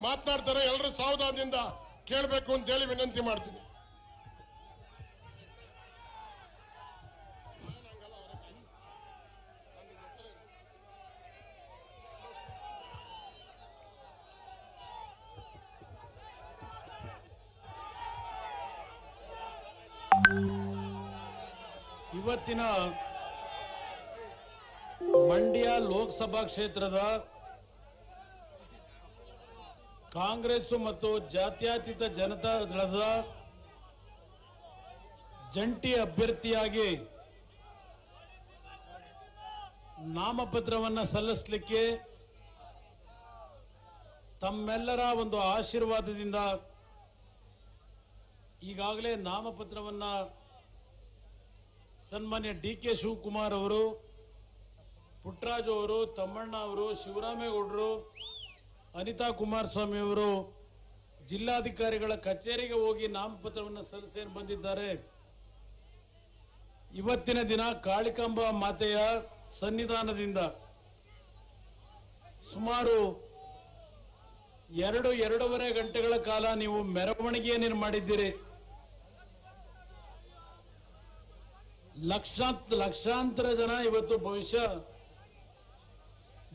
ಮಾತನಾಡ್ತಾರೆ ಎಲ್ಲರೂ ಸಾವಧಾನದಿಂದ ಕೇಳಬೇಕು ಅಂತ ಹೇಳಿ ವಿನಂತಿ ಮಾಡ್ತೀನಿ. ಇವತ್ತಿನ ಮಂಡ್ಯ ಲೋಕಸಭಾ ಕ್ಷೇತ್ರದ ಕಾಂಗ್ರೆಸ್ ಮತ್ತು ಜಾತ್ಯತೀತ ಜನತಾ ದಳದ ಜಂಟಿ ಅಭ್ಯರ್ಥಿಯಾಗಿ ನಾಮಪತ್ರವನ್ನ ಸಲ್ಲಿಸಲಿಕ್ಕೆ ತಮ್ಮೆಲ್ಲರ ಒಂದು ಆಶೀರ್ವಾದದಿಂದ ಈಗಾಗಲೇ ನಾಮಪತ್ರವನ್ನ ಸನ್ಮಾನ್ಯ ಡಿ ಕೆ ಶಿವಕುಮಾರ್ ಅವರು ಪುಟ್ಟರಾಜು ಅವರು, ತಮ್ಮಣ್ಣ ಅವರು, ಶಿವರಾಮೇಗೌಡರು ಅನಿತಾ ಕುಮಾರಸ್ವಾಮಿ ಅವರು ಜಿಲ್ಲಾಧಿಕಾರಿಗಳ ಕಚೇರಿಗೆ ಹೋಗಿ ನಾಮಪತ್ರವನ್ನು ಸಲ್ಲಿಸೇನು ಬಂದಿದ್ದಾರೆ. ಇವತ್ತಿನ ದಿನ ಕಾಳಿಕಾಂಬ ಮಾತೆಯ ಸನ್ನಿಧಾನದಿಂದ ಸುಮಾರು ಎರಡು, ಎರಡೂವರೆ ಗಂಟೆಗಳ ಕಾಲ ನೀವು ಮೆರವಣಿಗೆಯನ್ನೇನು ಮಾಡಿದ್ದೀರಿ? ಲಕ್ಷಾಂತ, ಲಕ್ಷಾಂತರ ಜನ ಇವತ್ತು ಬಹುಶಃ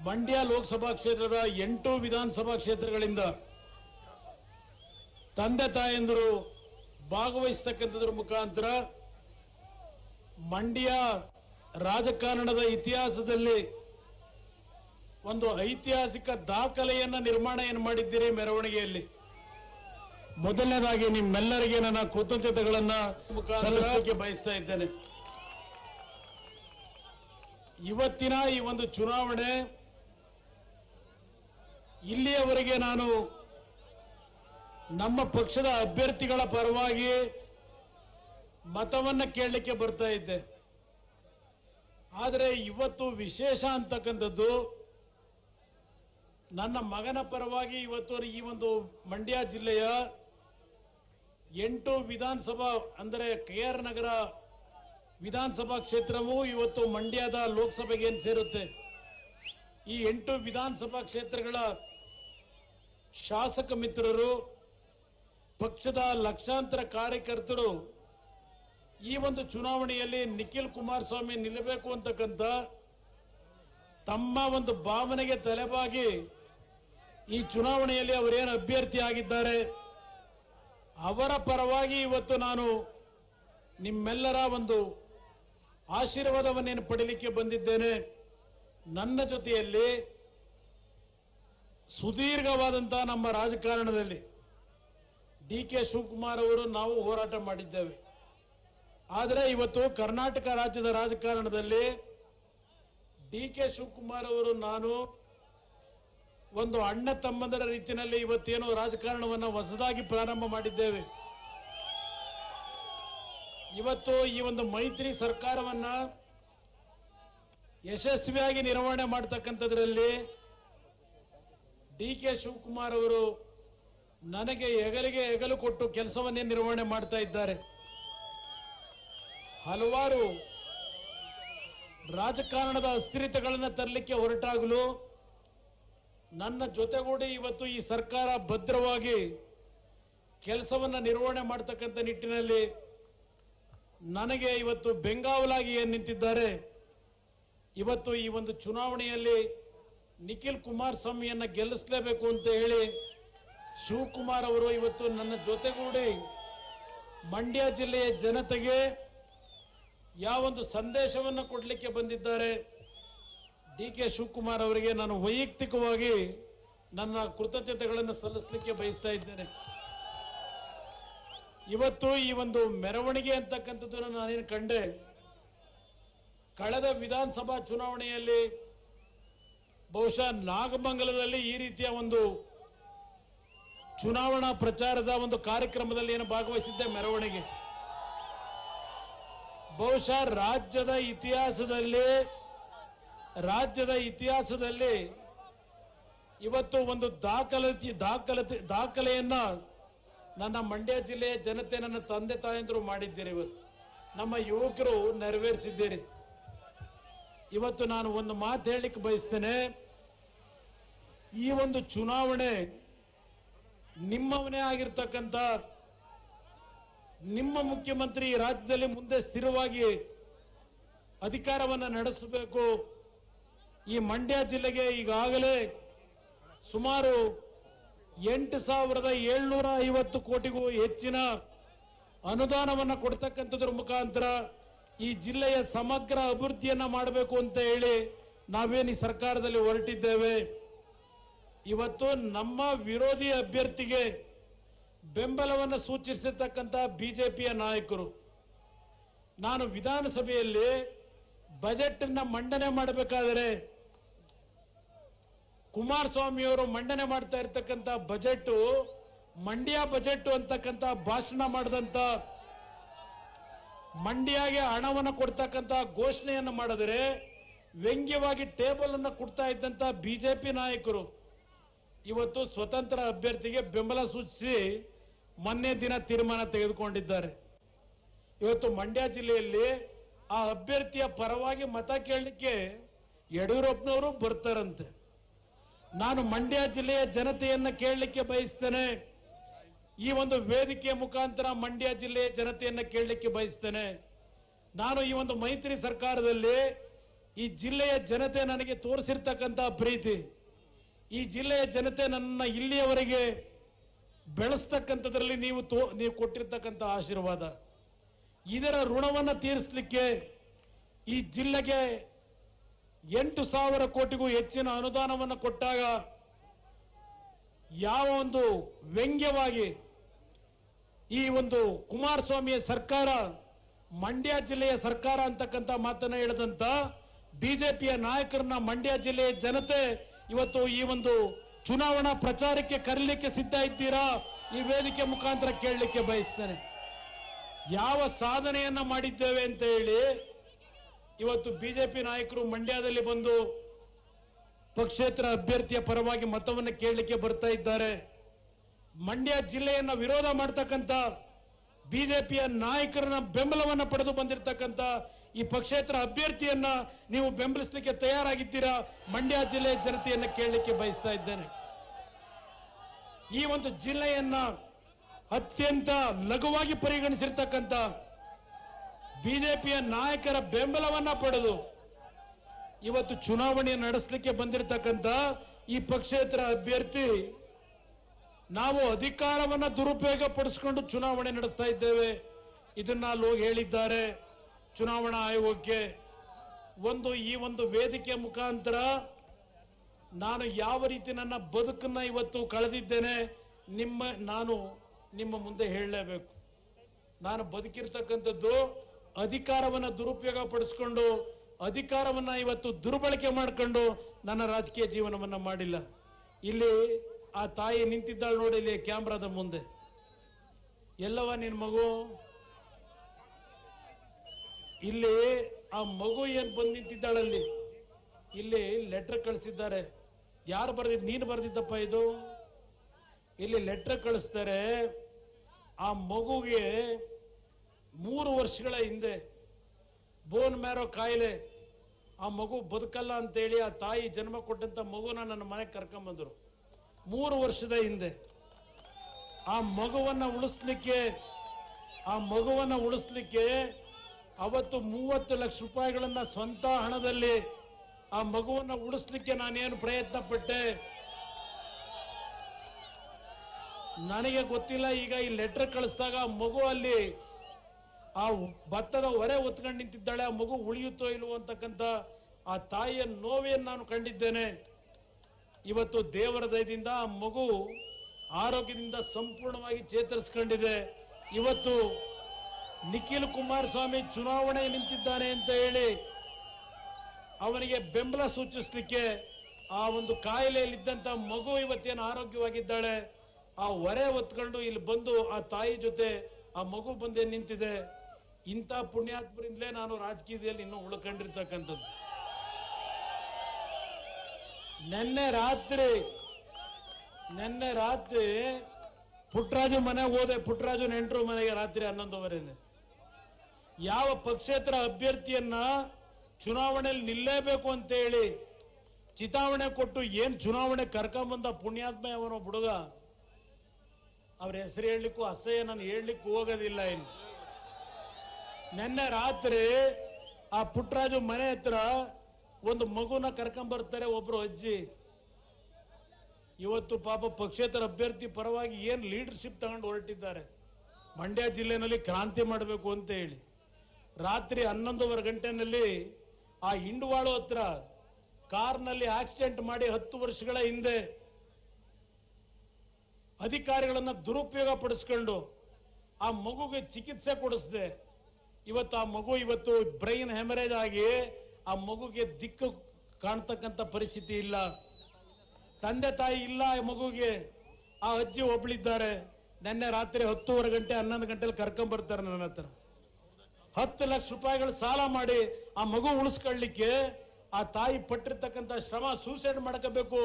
ಮಂಡ್ಯ ಲೋಕಸಭಾ ಕ್ಷೇತ್ರದ ಎಂಟು ವಿಧಾನಸಭಾ ಕ್ಷೇತ್ರಗಳಿಂದ ತಂದೆ ತಾಯಂದರು ಭಾಗವಹಿಸತಕ್ಕಂಥದ್ರ ಮುಖಾಂತರ ಮಂಡ್ಯ ರಾಜಕಾರಣದ ಇತಿಹಾಸದಲ್ಲಿ ಒಂದು ಐತಿಹಾಸಿಕ ದಾಖಲೆಯನ್ನ ನಿರ್ಮಾಣ ಏನು ಮಾಡಿದ್ದೀರಿ ಮೆರವಣಿಗೆಯಲ್ಲಿ? ಮೊದಲನೇದಾಗಿ ನಿಮ್ಮೆಲ್ಲರಿಗೆ ನನ್ನ ಕೃತಜ್ಞತೆಗಳನ್ನ ಸಲ್ಲಿಸಲಿಕ್ಕೆ ಬಯಸ್ತಾ ಇದ್ದೇನೆ. ಇವತ್ತಿನ ಈ ಒಂದು ಚುನಾವಣೆ ಇಲ್ಲಿಯವರೆಗೆ ನಾನು ನಮ್ಮ ಪಕ್ಷದ ಅಭ್ಯರ್ಥಿಗಳ ಪರವಾಗಿ ಮತವನ್ನ ಕೇಳಲಿಕ್ಕೆ ಬರ್ತಾ ಇದ್ದೆ. ಆದರೆ ಇವತ್ತು ವಿಶೇಷ ಅಂತಕ್ಕಂಥದ್ದು ನನ್ನ ಮಗನ ಪರವಾಗಿ ಇವತ್ತು ಈ ಒಂದು ಮಂಡ್ಯ ಜಿಲ್ಲೆಯ ಎಂಟು ವಿಧಾನಸಭಾ, ಅಂದರೆ ಕೆ ಆರ್ ನಗರ ವಿಧಾನಸಭಾ ಕ್ಷೇತ್ರವು ಇವತ್ತು ಮಂಡ್ಯದ ಲೋಕಸಭೆಗೆ ಏನು ಸೇರುತ್ತೆ. ಈ ಎಂಟು ವಿಧಾನಸಭಾ ಕ್ಷೇತ್ರಗಳ ಶಾಸಕ ಮಿತ್ರರು, ಪಕ್ಷದ ಲಕ್ಷಾಂತರ ಕಾರ್ಯಕರ್ತರು ಈ ಒಂದು ಚುನಾವಣೆಯಲ್ಲಿ ನಿಖಿಲ್ ಕುಮಾರಸ್ವಾಮಿ ನಿಲ್ಲಬೇಕು ಅಂತಕ್ಕಂಥ ತಮ್ಮ ಒಂದು ಭಾವನೆಗೆ ತಲೆಬಾಗಿ ಈ ಚುನಾವಣೆಯಲ್ಲಿ ಅವರೇನು ಅಭ್ಯರ್ಥಿ ಆಗಿದ್ದಾರೆ, ಅವರ ಪರವಾಗಿ ಇವತ್ತು ನಾನು ನಿಮ್ಮೆಲ್ಲರ ಒಂದು ಆಶೀರ್ವಾದವನ್ನೇನು ಪಡೀಲಿಕ್ಕೆ ಬಂದಿದ್ದೇನೆ. ನನ್ನ ಜೊತೆಯಲ್ಲಿ ಸುದೀರ್ಘವಾದಂತಹ ನಮ್ಮ ರಾಜಕಾರಣದಲ್ಲಿ ಡಿ ಕೆ ಶಿವಕುಮಾರ್ ಅವರು ನಾವು ಹೋರಾಟ ಮಾಡಿದ್ದೇವೆ. ಆದರೆ ಇವತ್ತು ಕರ್ನಾಟಕ ರಾಜ್ಯದ ರಾಜಕಾರಣದಲ್ಲಿ ಡಿ ಕೆ ಶಿವಕುಮಾರ್ ಅವರು ನಾನು ಒಂದು ಅಣ್ಣ ತಮ್ಮಂದರ ರೀತಿಯಲ್ಲಿ ಇವತ್ತೇನು ರಾಜಕಾರಣವನ್ನು ಹೊಸದಾಗಿ ಪ್ರಾರಂಭ ಮಾಡಿದ್ದೇವೆ. ಇವತ್ತು ಈ ಒಂದು ಮೈತ್ರಿ ಸರ್ಕಾರವನ್ನ ಯಶಸ್ವಿಯಾಗಿ ನಿರ್ವಹಣೆ ಮಾಡತಕ್ಕಂಥದ್ರಲ್ಲಿ ಡಿ ಕೆ ಶಿವಕುಮಾರ್ ಅವರು ನನಗೆ ಹೆಗಲಿಗೆ ಹೆಗಲು ಕೊಟ್ಟು ಕೆಲಸವನ್ನೇ ನಿರ್ವಹಣೆ ಮಾಡ್ತಾ ಇದ್ದಾರೆ. ಹಲವಾರು ರಾಜಕಾರಣದ ಅಸ್ಥಿರತೆಗಳನ್ನು ತರಲಿಕ್ಕೆ ಹೊರಟಾಗಲು ನನ್ನ ಜೊತೆಗೂಡಿ ಇವತ್ತು ಈ ಸರ್ಕಾರ ಭದ್ರವಾಗಿ ಕೆಲಸವನ್ನ ನಿರ್ವಹಣೆ ಮಾಡತಕ್ಕಂಥ ನಿಟ್ಟಿನಲ್ಲಿ ನನಗೆ ಇವತ್ತು ಬೆಂಗಾವಲಾಗಿ ಏನ್ ನಿಂತಿದ್ದಾರೆ, ಇವತ್ತು ಈ ಒಂದು ಚುನಾವಣೆಯಲ್ಲಿ ನಿಖಿಲ್ ಕುಮಾರಸ್ವಾಮಿಯನ್ನ ಗೆಲ್ಲಿಸಲೇಬೇಕು ಅಂತ ಹೇಳಿ ಶಿವಕುಮಾರ್ ಅವರು ಇವತ್ತು ನನ್ನ ಜೊತೆಗೂಡಿ ಮಂಡ್ಯ ಜಿಲ್ಲೆಯ ಜನತೆಗೆ ಯಾವೊಂದು ಸಂದೇಶವನ್ನು ಕೊಡಲಿಕ್ಕೆ ಬಂದಿದ್ದಾರೆ. ಡಿ ಕೆ ಶಿವಕುಮಾರ್ ಅವರಿಗೆ ನಾನು ವೈಯಕ್ತಿಕವಾಗಿ ನನ್ನ ಕೃತಜ್ಞತೆಗಳನ್ನು ಸಲ್ಲಿಸಲಿಕ್ಕೆ ಬಯಸ್ತಾ ಇದ್ದೇನೆ. ಇವತ್ತು ಈ ಒಂದು ಮೆರವಣಿಗೆ ಅಂತಕ್ಕಂಥದ್ದನ್ನು ನಾನೇನು ಕಂಡೆ. ಕಳೆದ ವಿಧಾನಸಭಾ ಚುನಾವಣೆಯಲ್ಲಿ ಬಹುಶಃ ನಾಗಮಂಗಲದಲ್ಲಿ ಈ ರೀತಿಯ ಒಂದು ಚುನಾವಣಾ ಪ್ರಚಾರದ ಒಂದು ಕಾರ್ಯಕ್ರಮದಲ್ಲಿ ಏನು ಭಾಗವಹಿಸಿದ್ದೆ ಮೆರವಣಿಗೆ. ಬಹುಶಃ ರಾಜ್ಯದ ಇತಿಹಾಸದಲ್ಲಿ ರಾಜ್ಯದ ಇತಿಹಾಸದಲ್ಲಿ ಇವತ್ತು ಒಂದು ದಾಖಲತಿ ದಾಖಲತಿ, ದಾಖಲೆಯನ್ನ ನನ್ನ ಮಂಡ್ಯ ಜಿಲ್ಲೆಯ ಜನತೆ, ನನ್ನ ತಂದೆ ತಾಯಂದರು ಮಾಡಿದ್ದೀರಿ ಇವತ್ತು. ನಮ್ಮ ಯುವಕರು ನೆರವೇರಿಸಿದ್ದೀರಿ. ಇವತ್ತು ನಾನು ಒಂದು ಮಾತು ಹೇಳಲಿಕ್ಕೆ ಬಯಸ್ತೇನೆ. ಈ ಒಂದು ಚುನಾವಣೆ ನಿಮ್ಮವನೇ ಆಗಿರ್ತಕ್ಕಂಥ ನಿಮ್ಮ ಮುಖ್ಯಮಂತ್ರಿ ರಾಜ್ಯದಲ್ಲಿ ಮುಂದೆ ಸ್ಥಿರವಾಗಿ ಅಧಿಕಾರವನ್ನು ನಡೆಸಬೇಕು. ಈ ಮಂಡ್ಯ ಜಿಲ್ಲೆಗೆ ಈಗಾಗಲೇ ಸುಮಾರು ಎಂಟು ಸಾವಿರದ ಏಳ್ನೂರ ಐವತ್ತು ಕೋಟಿಗೂ ಹೆಚ್ಚಿನ ಅನುದಾನವನ್ನು ಕೊಡ್ತಕ್ಕಂಥದ್ರ ಮುಖಾಂತರ ಈ ಜಿಲ್ಲೆಯ ಸಮಗ್ರ ಅಭಿವೃದ್ಧಿಯನ್ನ ಮಾಡಬೇಕು ಅಂತ ಹೇಳಿ ನಾವೇನು ಈ ಸರ್ಕಾರದಲ್ಲಿ ಹೊರಟಿದ್ದೇವೆ. ಇವತ್ತು ನಮ್ಮ ವಿರೋಧಿ ಅಭ್ಯರ್ಥಿಗೆ ಬೆಂಬಲವನ್ನು ಸೂಚಿಸಿರ್ತಕ್ಕಂಥ ಬಿಜೆಪಿಯ ನಾಯಕರು. ನಾನು ವಿಧಾನಸಭೆಯಲ್ಲಿ ಬಜೆಟ್ ಮಂಡನೆ ಮಾಡಬೇಕಾದರೆ ಕುಮಾರಸ್ವಾಮಿ ಅವರು ಮಂಡನೆ ಮಾಡ್ತಾ ಇರ್ತಕ್ಕಂಥ ಬಜೆಟ್ ಮಂಡ್ಯ ಬಜೆಟ್ ಅಂತಕ್ಕಂಥ ಭಾಷಣ ಮಾಡಿದಂತ ಮಂಡ್ಯಗೆ ಹಣವನ್ನು ಕೊಡ್ತಕ್ಕಂಥ ಘೋಷಣೆಯನ್ನು ಮಾಡಿದರೆ ವ್ಯಂಗ್ಯವಾಗಿ ಟೇಬಲ್ ಅನ್ನು ಕೊಡ್ತಾ ಇದ್ದಂತ ಬಿಜೆಪಿ ನಾಯಕರು. ಇವತ್ತು ಸ್ವತಂತ್ರ ಅಭ್ಯರ್ಥಿಗೆ ಬೆಂಬಲ ಸೂಚಿಸಿ ಮೊನ್ನೆ ದಿನ ತೀರ್ಮಾನ ತೆಗೆದುಕೊಂಡಿದ್ದಾರೆ. ಇವತ್ತು ಮಂಡ್ಯ ಜಿಲ್ಲೆಯಲ್ಲಿ ಆ ಅಭ್ಯರ್ಥಿಯ ಪರವಾಗಿ ಮತ ಕೇಳಲಿಕ್ಕೆ ಯಡಿಯೂರಪ್ಪನವರು ಬರ್ತಾರಂತೆ. ನಾನು ಮಂಡ್ಯ ಜಿಲ್ಲೆಯ ಜನತೆಯನ್ನ ಕೇಳಲಿಕ್ಕೆ ಬಯಸ್ತೇನೆ. ಈ ಒಂದು ವೇದಿಕೆಯ ಮುಖಾಂತರ ಮಂಡ್ಯ ಜಿಲ್ಲೆಯ ಜನತೆಯನ್ನ ಕೇಳಲಿಕ್ಕೆ ಬಯಸ್ತೇನೆ. ನಾನು ಈ ಒಂದು ಮೈತ್ರಿ ಸರ್ಕಾರದಲ್ಲಿ ಈ ಜಿಲ್ಲೆಯ ಜನತೆ ನನಗೆ ತೋರಿಸಿರ್ತಕ್ಕಂತಹ ಪ್ರೀತಿ. ಈ ಜಿಲ್ಲೆಯ ಜನತೆ ನನ್ನ ಇಲ್ಲಿಯವರೆಗೆ ಬೆಳೆಸ್ತಕ್ಕಂಥದ್ರಲ್ಲಿ ನೀವು ತೋ- ನೀವು ಕೊಟ್ಟಿರ್ತಕ್ಕಂಥ ಆಶೀರ್ವಾದ. ಇದರ ಋಣವನ್ನು ತೀರಿಸಲಿಕ್ಕೆ ಈ ಜಿಲ್ಲೆಗೆ ಎಂಟು ಸಾವಿರ ಕೋಟಿಗೂ ಹೆಚ್ಚಿನ ಅನುದಾನವನ್ನು ಕೊಟ್ಟಾಗ ಯಾವ ಒಂದು ವ್ಯಂಗ್ಯವಾಗಿ ಈ ಒಂದು ಕುಮಾರಸ್ವಾಮಿಯ ಸರ್ಕಾರ, ಮಂಡ್ಯ ಜಿಲ್ಲೆಯ ಸರ್ಕಾರ ಅಂತಕ್ಕಂಥ ಮಾತನ್ನ ಹೇಳಿದಂತ ಬಿಜೆಪಿಯ ನಾಯಕರನ್ನ ಮಂಡ್ಯ ಜಿಲ್ಲೆಯ ಜನತೆ ಇವತ್ತು ಈ ಒಂದು ಚುನಾವಣಾ ಪ್ರಚಾರಕ್ಕೆ ಕರೀಲಿಕ್ಕೆ ಸಿದ್ಧ ಇದ್ದೀರಾ? ಈ ವೇದಿಕೆ ಮುಖಾಂತರ ಕೇಳಲಿಕ್ಕೆ ಬಯಸ್ತೇನೆ. ಯಾವ ಸಾಧನೆಯನ್ನ ಮಾಡಿದ್ದೇವೆ ಅಂತ ಹೇಳಿ ಇವತ್ತು ಬಿಜೆಪಿ ನಾಯಕರು ಮಂಡ್ಯದಲ್ಲಿ ಬಂದು ಪಕ್ಷೇತರ ಅಭ್ಯರ್ಥಿಯ ಪರವಾಗಿ ಮತವನ್ನು ಕೇಳಲಿಕ್ಕೆ ಬರ್ತಾ ಇದ್ದಾರೆ. ಮಂಡ್ಯ ಜಿಲ್ಲೆಯನ್ನ ವಿರೋಧ ಮಾಡತಕ್ಕಂತ ಬಿಜೆಪಿಯ ನಾಯಕರನ್ನ ಬೆಂಬಲವನ್ನ ಪಡೆದು ಬಂದಿರತಕ್ಕಂತ ಈ ಪಕ್ಷೇತರ ಅಭ್ಯರ್ಥಿಯನ್ನ ನೀವು ಬೆಂಬಲಿಸಲಿಕ್ಕೆ ತಯಾರಾಗಿದ್ದೀರಾ? ಮಂಡ್ಯ ಜಿಲ್ಲೆಯ ಜನತೆಯನ್ನ ಕೇಳಲಿಕ್ಕೆ ಬಯಸ್ತಾ ಇದ್ದೇನೆ. ಈ ಒಂದು ಜಿಲ್ಲೆಯನ್ನ ಅತ್ಯಂತ ಲಘುವಾಗಿ ಪರಿಗಣಿಸಿರ್ತಕ್ಕಂಥ ಬಿಜೆಪಿಯ ನಾಯಕರ ಬೆಂಬಲವನ್ನ ಪಡೆದು ಇವತ್ತು ಚುನಾವಣೆ ನಡೆಸಲಿಕ್ಕೆ ಬಂದಿರತಕ್ಕಂತ ಈ ಪಕ್ಷೇತರ ಅಭ್ಯರ್ಥಿ ನಾವು ಅಧಿಕಾರವನ್ನ ದುರುಪಯೋಗ ಪಡಿಸಿಕೊಂಡು ಚುನಾವಣೆ ನಡೆಸ್ತಾ ಇದ್ದೇವೆ. ಇದನ್ನ ಅಲ್ಲಿ ಹೋಗಿ ಹೇಳಿದ್ದಾರೆ. ಚುನಾವಣಾ ಆಯೋಗಕ್ಕೆ ಒಂದು ಈ ಒಂದು ವೇದಿಕೆ ಮುಖಾಂತರ ನಾನು ಯಾವ ರೀತಿ ನನ್ನ ಬದುಕನ್ನ ಇವತ್ತು ಕಳೆದಿದ್ದೇನೆ ನಿಮ್ಮ ನಾನು ನಿಮ್ಮ ಮುಂದೆ ಹೇಳಲೇಬೇಕು. ನಾನು ಬದುಕಿರ್ತಕ್ಕಂಥದ್ದು ಅಧಿಕಾರವನ್ನು ದುರುಪಯೋಗ ಪಡಿಸ್ಕೊಂಡು ಅಧಿಕಾರವನ್ನ ಇವತ್ತು ದುರ್ಬಳಕೆ ಮಾಡಿಕೊಂಡು ನನ್ನ ರಾಜಕೀಯ ಜೀವನವನ್ನ ಮಾಡಿಲ್ಲ. ಇಲ್ಲಿ ಆ ತಾಯಿ ನಿಂತಿದ್ದಾಳೆ ನೋಡಿ ಇಲ್ಲಿ ಕ್ಯಾಮ್ರಾದ ಮುಂದೆ. ಎಲ್ಲವ ನಿನ್ ಮಗು? ಇಲ್ಲಿ ಆ ಮಗು ಏನ್ ಬಂದ್ ನಿಂತಿದ್ದಾಳಲ್ಲಿ ಇಲ್ಲಿ ಲೆಟರ್ ಕಳಿಸಿದ್ದಾರೆ. ಯಾರು ಬರ್ದಿದ್ ನೀನು ಬರ್ದಿದ್ದಪ್ಪ ಇದು? ಇಲ್ಲಿ ಲೆಟರ್ ಕಳಿಸ್ತಾರೆ. ಆ ಮಗುಗೆ ಮೂರು ವರ್ಷಗಳ ಹಿಂದೆ ಬೋನ್ ಮ್ಯಾರೋ ಕಾಯಿಲೆ. ಆ ಮಗು ಬದುಕಲ್ಲ ಅಂತೇಳಿ ಆ ತಾಯಿ ಜನ್ಮ ಕೊಟ್ಟಂತ ಮಗುನ ನನ್ನ ಮನೆಗೆ ಬಂದರು. ಮೂರು ವರ್ಷದ ಹಿಂದೆ. ಆ ಮಗುವನ್ನ ಉಳಿಸ್ಲಿಕ್ಕೆ, ಆ ಮಗುವನ್ನ ಉಳಿಸ್ಲಿಕ್ಕೆ ಅವತ್ತು ಮೂವತ್ತು ಲಕ್ಷ ರೂಪಾಯಿಗಳನ್ನ ಸ್ವಂತ ಹಣದಲ್ಲಿ ಆ ಮಗುವನ್ನ ಉಳಿಸ್ಲಿಕ್ಕೆ ನಾನೇನು ಪ್ರಯತ್ನ ಪಟ್ಟೆ ನನಗೆ ಗೊತ್ತಿಲ್ಲ, ಈಗ ಈ ಲೆಟರ್ ಕಳಿಸಿದಾಗ ಆ ಮಗು ಅಲ್ಲಿ ಆ ಭತ್ತದ ಹೊರೆ ಹೊತ್ಕೊಂಡು ನಿಂತಿದ್ದಾಳೆ, ಆ ಮಗು ಉಳಿಯುತ್ತೋ ಇಲ್ವೋ ಅಂತಕ್ಕಂಥ ಆ ತಾಯಿಯ ನೋವೆಯನ್ನು ನಾನು ಕಂಡಿದ್ದೇನೆ. ಇವತ್ತು ದೇವರ ದಯದಿಂದ ಆ ಮಗು ಆರೋಗ್ಯದಿಂದ ಸಂಪೂರ್ಣವಾಗಿ ಚೇತರಿಸ್ಕೊಂಡಿದೆ. ಇವತ್ತು ನಿಖಿಲ್ ಕುಮಾರಸ್ವಾಮಿ ಚುನಾವಣೆ ನಿಂತಿದ್ದಾನೆ ಅಂತ ಹೇಳಿ ಅವನಿಗೆ ಬೆಂಬಲ ಸೂಚಿಸಲಿಕ್ಕೆ ಆ ಒಂದು ಕಾಯಿಲೆಯಲ್ಲಿದ್ದಂಥ ಮಗು ಇವತ್ತೇನು ಆರೋಗ್ಯವಾಗಿದ್ದಾಳೆ, ಆ ಹೊರೆ ಹೊತ್ಕೊಂಡು ಇಲ್ಲಿ ಬಂದು ಆ ತಾಯಿ ಜೊತೆ ಆ ಮಗು ಬಂದೇ ನಿಂತಿದೆ. ಇಂಥ ಪುಣ್ಯಾತ್ಮರಿಂದಲೇ ನಾನು ರಾಜಕೀಯದಲ್ಲಿ ಇನ್ನೂ ಉಳ್ಕೊಂಡಿರ್ತಕ್ಕಂಥದ್ದು. ನಿನ್ನೆ ರಾತ್ರಿ ನಿನ್ನೆ ರಾತ್ರಿ ಪುಟ್ಟರಾಜು ಮನೆಗೆ ಹೋದೆ. ಪುಟ್ಟರಾಜು ನೆಂಟರು ಮನೆಗೆ ರಾತ್ರಿ ಹನ್ನೊಂದುವರೆನೆ. ಯಾವ ಪಕ್ಷೇತರ ಅಭ್ಯರ್ಥಿಯನ್ನ ಚುನಾವಣೆಯಲ್ಲಿ ನಿಲ್ಲೇಬೇಕು ಅಂತ ಹೇಳಿ ಚಿತಾವಣೆ ಕೊಟ್ಟು ಏನ್ ಚುನಾವಣೆ ಕರ್ಕೊಂಬಂದ ಪುಣ್ಯಾತ್ಮ ಅವನ ಹುಡುಗ, ಅವ್ರ ಹೆಸರು ಹೇಳಲಿಕ್ಕೂ ಅಸಹ್ಯ, ನಾನು ಹೇಳಲಿಕ್ಕೂ ಹೋಗೋದಿಲ್ಲ ಇನ್ನು. ನಿನ್ನೆ ರಾತ್ರಿ ಆ ಪುಟ್ಟರಾಜು ಮನೆ ಹತ್ರ ಒಂದು ಮಗುನ ಕರ್ಕೊಂಬರ್ತಾರೆ ಒಬ್ರು ಅಜ್ಜಿ. ಇವತ್ತು ಪಾಪ ಪಕ್ಷೇತರ ಅಭ್ಯರ್ಥಿ ಪರವಾಗಿ ಏನ್ ಲೀಡರ್ಶಿಪ್ ತಗೊಂಡು ಹೊರಟಿದ್ದಾರೆ. ಮಂಡ್ಯ ಜಿಲ್ಲೆನಲ್ಲಿ ಕ್ರಾಂತಿ ಮಾಡಬೇಕು ಅಂತ ಹೇಳಿ. ರಾತ್ರಿ ಹನ್ನೊಂದುವರೆ ಗಂಟೆನಲ್ಲಿ ಆ ಹಿಂಡುವಾಳು ಹತ್ರ ಕಾರ್ನಲ್ಲಿ ಆಕ್ಸಿಡೆಂಟ್ ಮಾಡಿ ಹತ್ತು ವರ್ಷಗಳ ಹಿಂದೆ ಅಧಿಕಾರಿಗಳನ್ನ ದುರುಪಯೋಗ ಪಡಿಸ್ಕೊಂಡು ಆ ಮಗುಗೆ ಚಿಕಿತ್ಸೆ ಕೊಡಿಸ್ದೆ. ಇವತ್ತು ಆ ಮಗು ಇವತ್ತು ಬ್ರೈನ್ ಹೆಮರೇಜ್ ಆಗಿ ಆ ಮಗುಗೆ ದಿಕ್ಕು ಕಾಣ್ತಕ್ಕಂತ ಪರಿಸ್ಥಿತಿ ಇಲ್ಲ. ತಂದೆ ತಾಯಿ ಇಲ್ಲ ಆ ಮಗುಗೆ. ಆ ಅಜ್ಜಿ ಒಬ್ಳಿದ್ದಾರೆ. ನಿನ್ನೆ ರಾತ್ರಿ ಹತ್ತೂವರೆ ಗಂಟೆ ಹನ್ನೊಂದು ಗಂಟೆಲಿ ಕರ್ಕೊಂಡ್ ಬರ್ತಾರೆ ನನ್ನ ಹತ್ರ. ಹತ್ತು ಲಕ್ಷ ರೂಪಾಯಿಗಳು ಸಾಲ ಮಾಡಿ ಆ ಮಗು ಉಳಿಸ್ಕೊಳ್ಳಿಕ್ಕೆ ಆ ತಾಯಿ ಪಟ್ಟಿರ್ತಕ್ಕಂಥ ಶ್ರಮ ಸೂಸೈಡ್ ಮಾಡ್ಕೋಬೇಕು,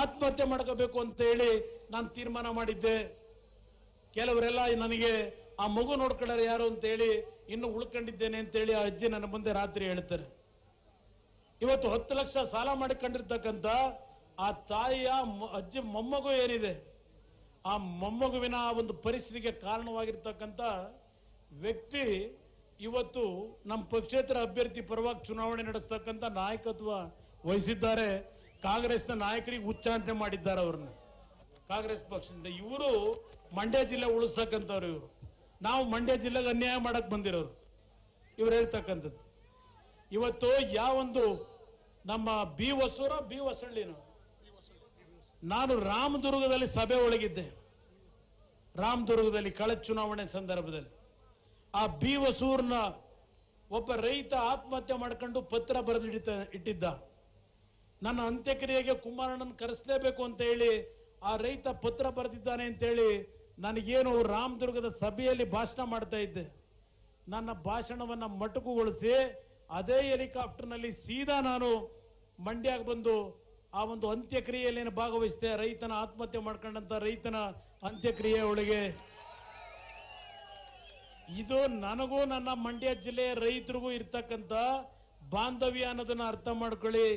ಆತ್ಮಹತ್ಯೆ ಮಾಡ್ಕೋಬೇಕು ಅಂತ ಹೇಳಿ ನಾನು ತೀರ್ಮಾನ ಮಾಡಿದ್ದೆ. ಕೆಲವರೆಲ್ಲ ನನಗೆ ಆ ಮಗು ನೋಡ್ಕೊಳ್ಳಾರೆ ಯಾರು ಅಂತ ಹೇಳಿ ಇನ್ನು ಉಳ್ಕೊಂಡಿದ್ದೇನೆ ಅಂತ ಹೇಳಿ ಆ ಅಜ್ಜಿ ನನ್ನ ಮುಂದೆ ರಾತ್ರಿ ಹೇಳ್ತಾರೆ. ಇವತ್ತು ಹತ್ತು ಲಕ್ಷ ಸಾಲ ಮಾಡಿಕೊಂಡಿರ್ತಕ್ಕಂಥ ಆ ತಾಯಿಯ ಅಜ್ಜಿ ಮೊಮ್ಮಗು ಏನಿದೆ? ಆ ಮೊಮ್ಮಗುವಿನ ಒಂದು ಪರಿಸ್ಥಿತಿಗೆ ಕಾರಣವಾಗಿರ್ತಕ್ಕಂಥ ವ್ಯಕ್ತಿ ಇವತ್ತು ನಮ್ಮ ಪಕ್ಷೇತರ ಅಭ್ಯರ್ಥಿ ಪರವಾಗಿ ಚುನಾವಣೆ ನಡೆಸ್ತಕ್ಕಂಥ ನಾಯಕತ್ವ ವಹಿಸಿದ್ದಾರೆ. ಕಾಂಗ್ರೆಸ್ನ ನಾಯಕರಿಗೆ ಉಚ್ಚಾಟನೆ ಮಾಡಿದ್ದಾರೆ ಅವ್ರನ್ನ. ಕಾಂಗ್ರೆಸ್ ಪಕ್ಷದಿಂದ ಇವರು ಮಂಡ್ಯ ಜಿಲ್ಲೆ ಉಳಿಸ್ತಕ್ಕಂಥವ್ರು ಇವರು. ನಾವು ಮಂಡ್ಯ ಜಿಲ್ಲೆಗೆ ಅನ್ಯಾಯ ಮಾಡಕ್ ಬಂದಿರೋರು. ಇವ್ರು ಹೇಳ್ತಕ್ಕಂಥದ್ದು. ಇವತ್ತು ಯಾವೊಂದು ನಮ್ಮ ಬಿ ಹೊಸೂರ, ಬಿ ಹೊಸಳ್ಳಿನ ನಾನು ರಾಮದುರ್ಗದಲ್ಲಿ ಸಭೆ ಒಳಗಿದ್ದೆ. ರಾಮದುರ್ಗದಲ್ಲಿ ಕಳೆದ ಚುನಾವಣೆ ಸಂದರ್ಭದಲ್ಲಿ. ಆ ಬಿ ಹೊಸೂರ್ನ ಒಬ್ಬ ರೈತ ಆತ್ಮಹತ್ಯೆ ಮಾಡ್ಕೊಂಡು ಪತ್ರ ಬರೆದಿಡ್ತ, ಇಟ್ಟಿದ್ದ. ನನ್ನ ಅಂತ್ಯಕ್ರಿಯೆಗೆ ಕುಮಾರಣ್ಣನ ಕರೆಸಲೇಬೇಕು ಅಂತ ಹೇಳಿ ಆ ರೈತ ಪತ್ರ ಬರೆದಿದ್ದಾನೆ ಅಂತ ಹೇಳಿ ನನಗೇನು ರಾಮದುರ್ಗದ ಸಭೆಯಲ್ಲಿ ಭಾಷಣ ಮಾಡ್ತಾ ಇದ್ದೆ. ನನ್ನ ಭಾಷಣವನ್ನ ಮಟಕುಗೊಳಿಸಿ ಅದೇ ಹೆಲಿಕಾಪ್ಟರ್ನಲ್ಲಿ ಸೀದಾ ನಾನು ಮಂಡ್ಯಾಗ ಬಂದು ಆ ಒಂದು ಅಂತ್ಯಕ್ರಿಯೆಯಲ್ಲಿ ಭಾಗವಹಿಸಿದೆ? ರೈತನ ಆತ್ಮಹತ್ಯೆ ಮಾಡ್ಕೊಂಡಂತ ರೈತನ ಅಂತ್ಯಕ್ರಿಯೆ ಒಳಗೆ ಇದು ನನಗೂ ನನ್ನ ಮಂಡ್ಯ ಜಿಲ್ಲೆಯ ರೈತರಿಗೂ ಇರ್ತಕ್ಕಂಥ ಬಾಂಧವ್ಯ ಅನ್ನೋದನ್ನ ಅರ್ಥ ಮಾಡ್ಕೊಳ್ಳಿ.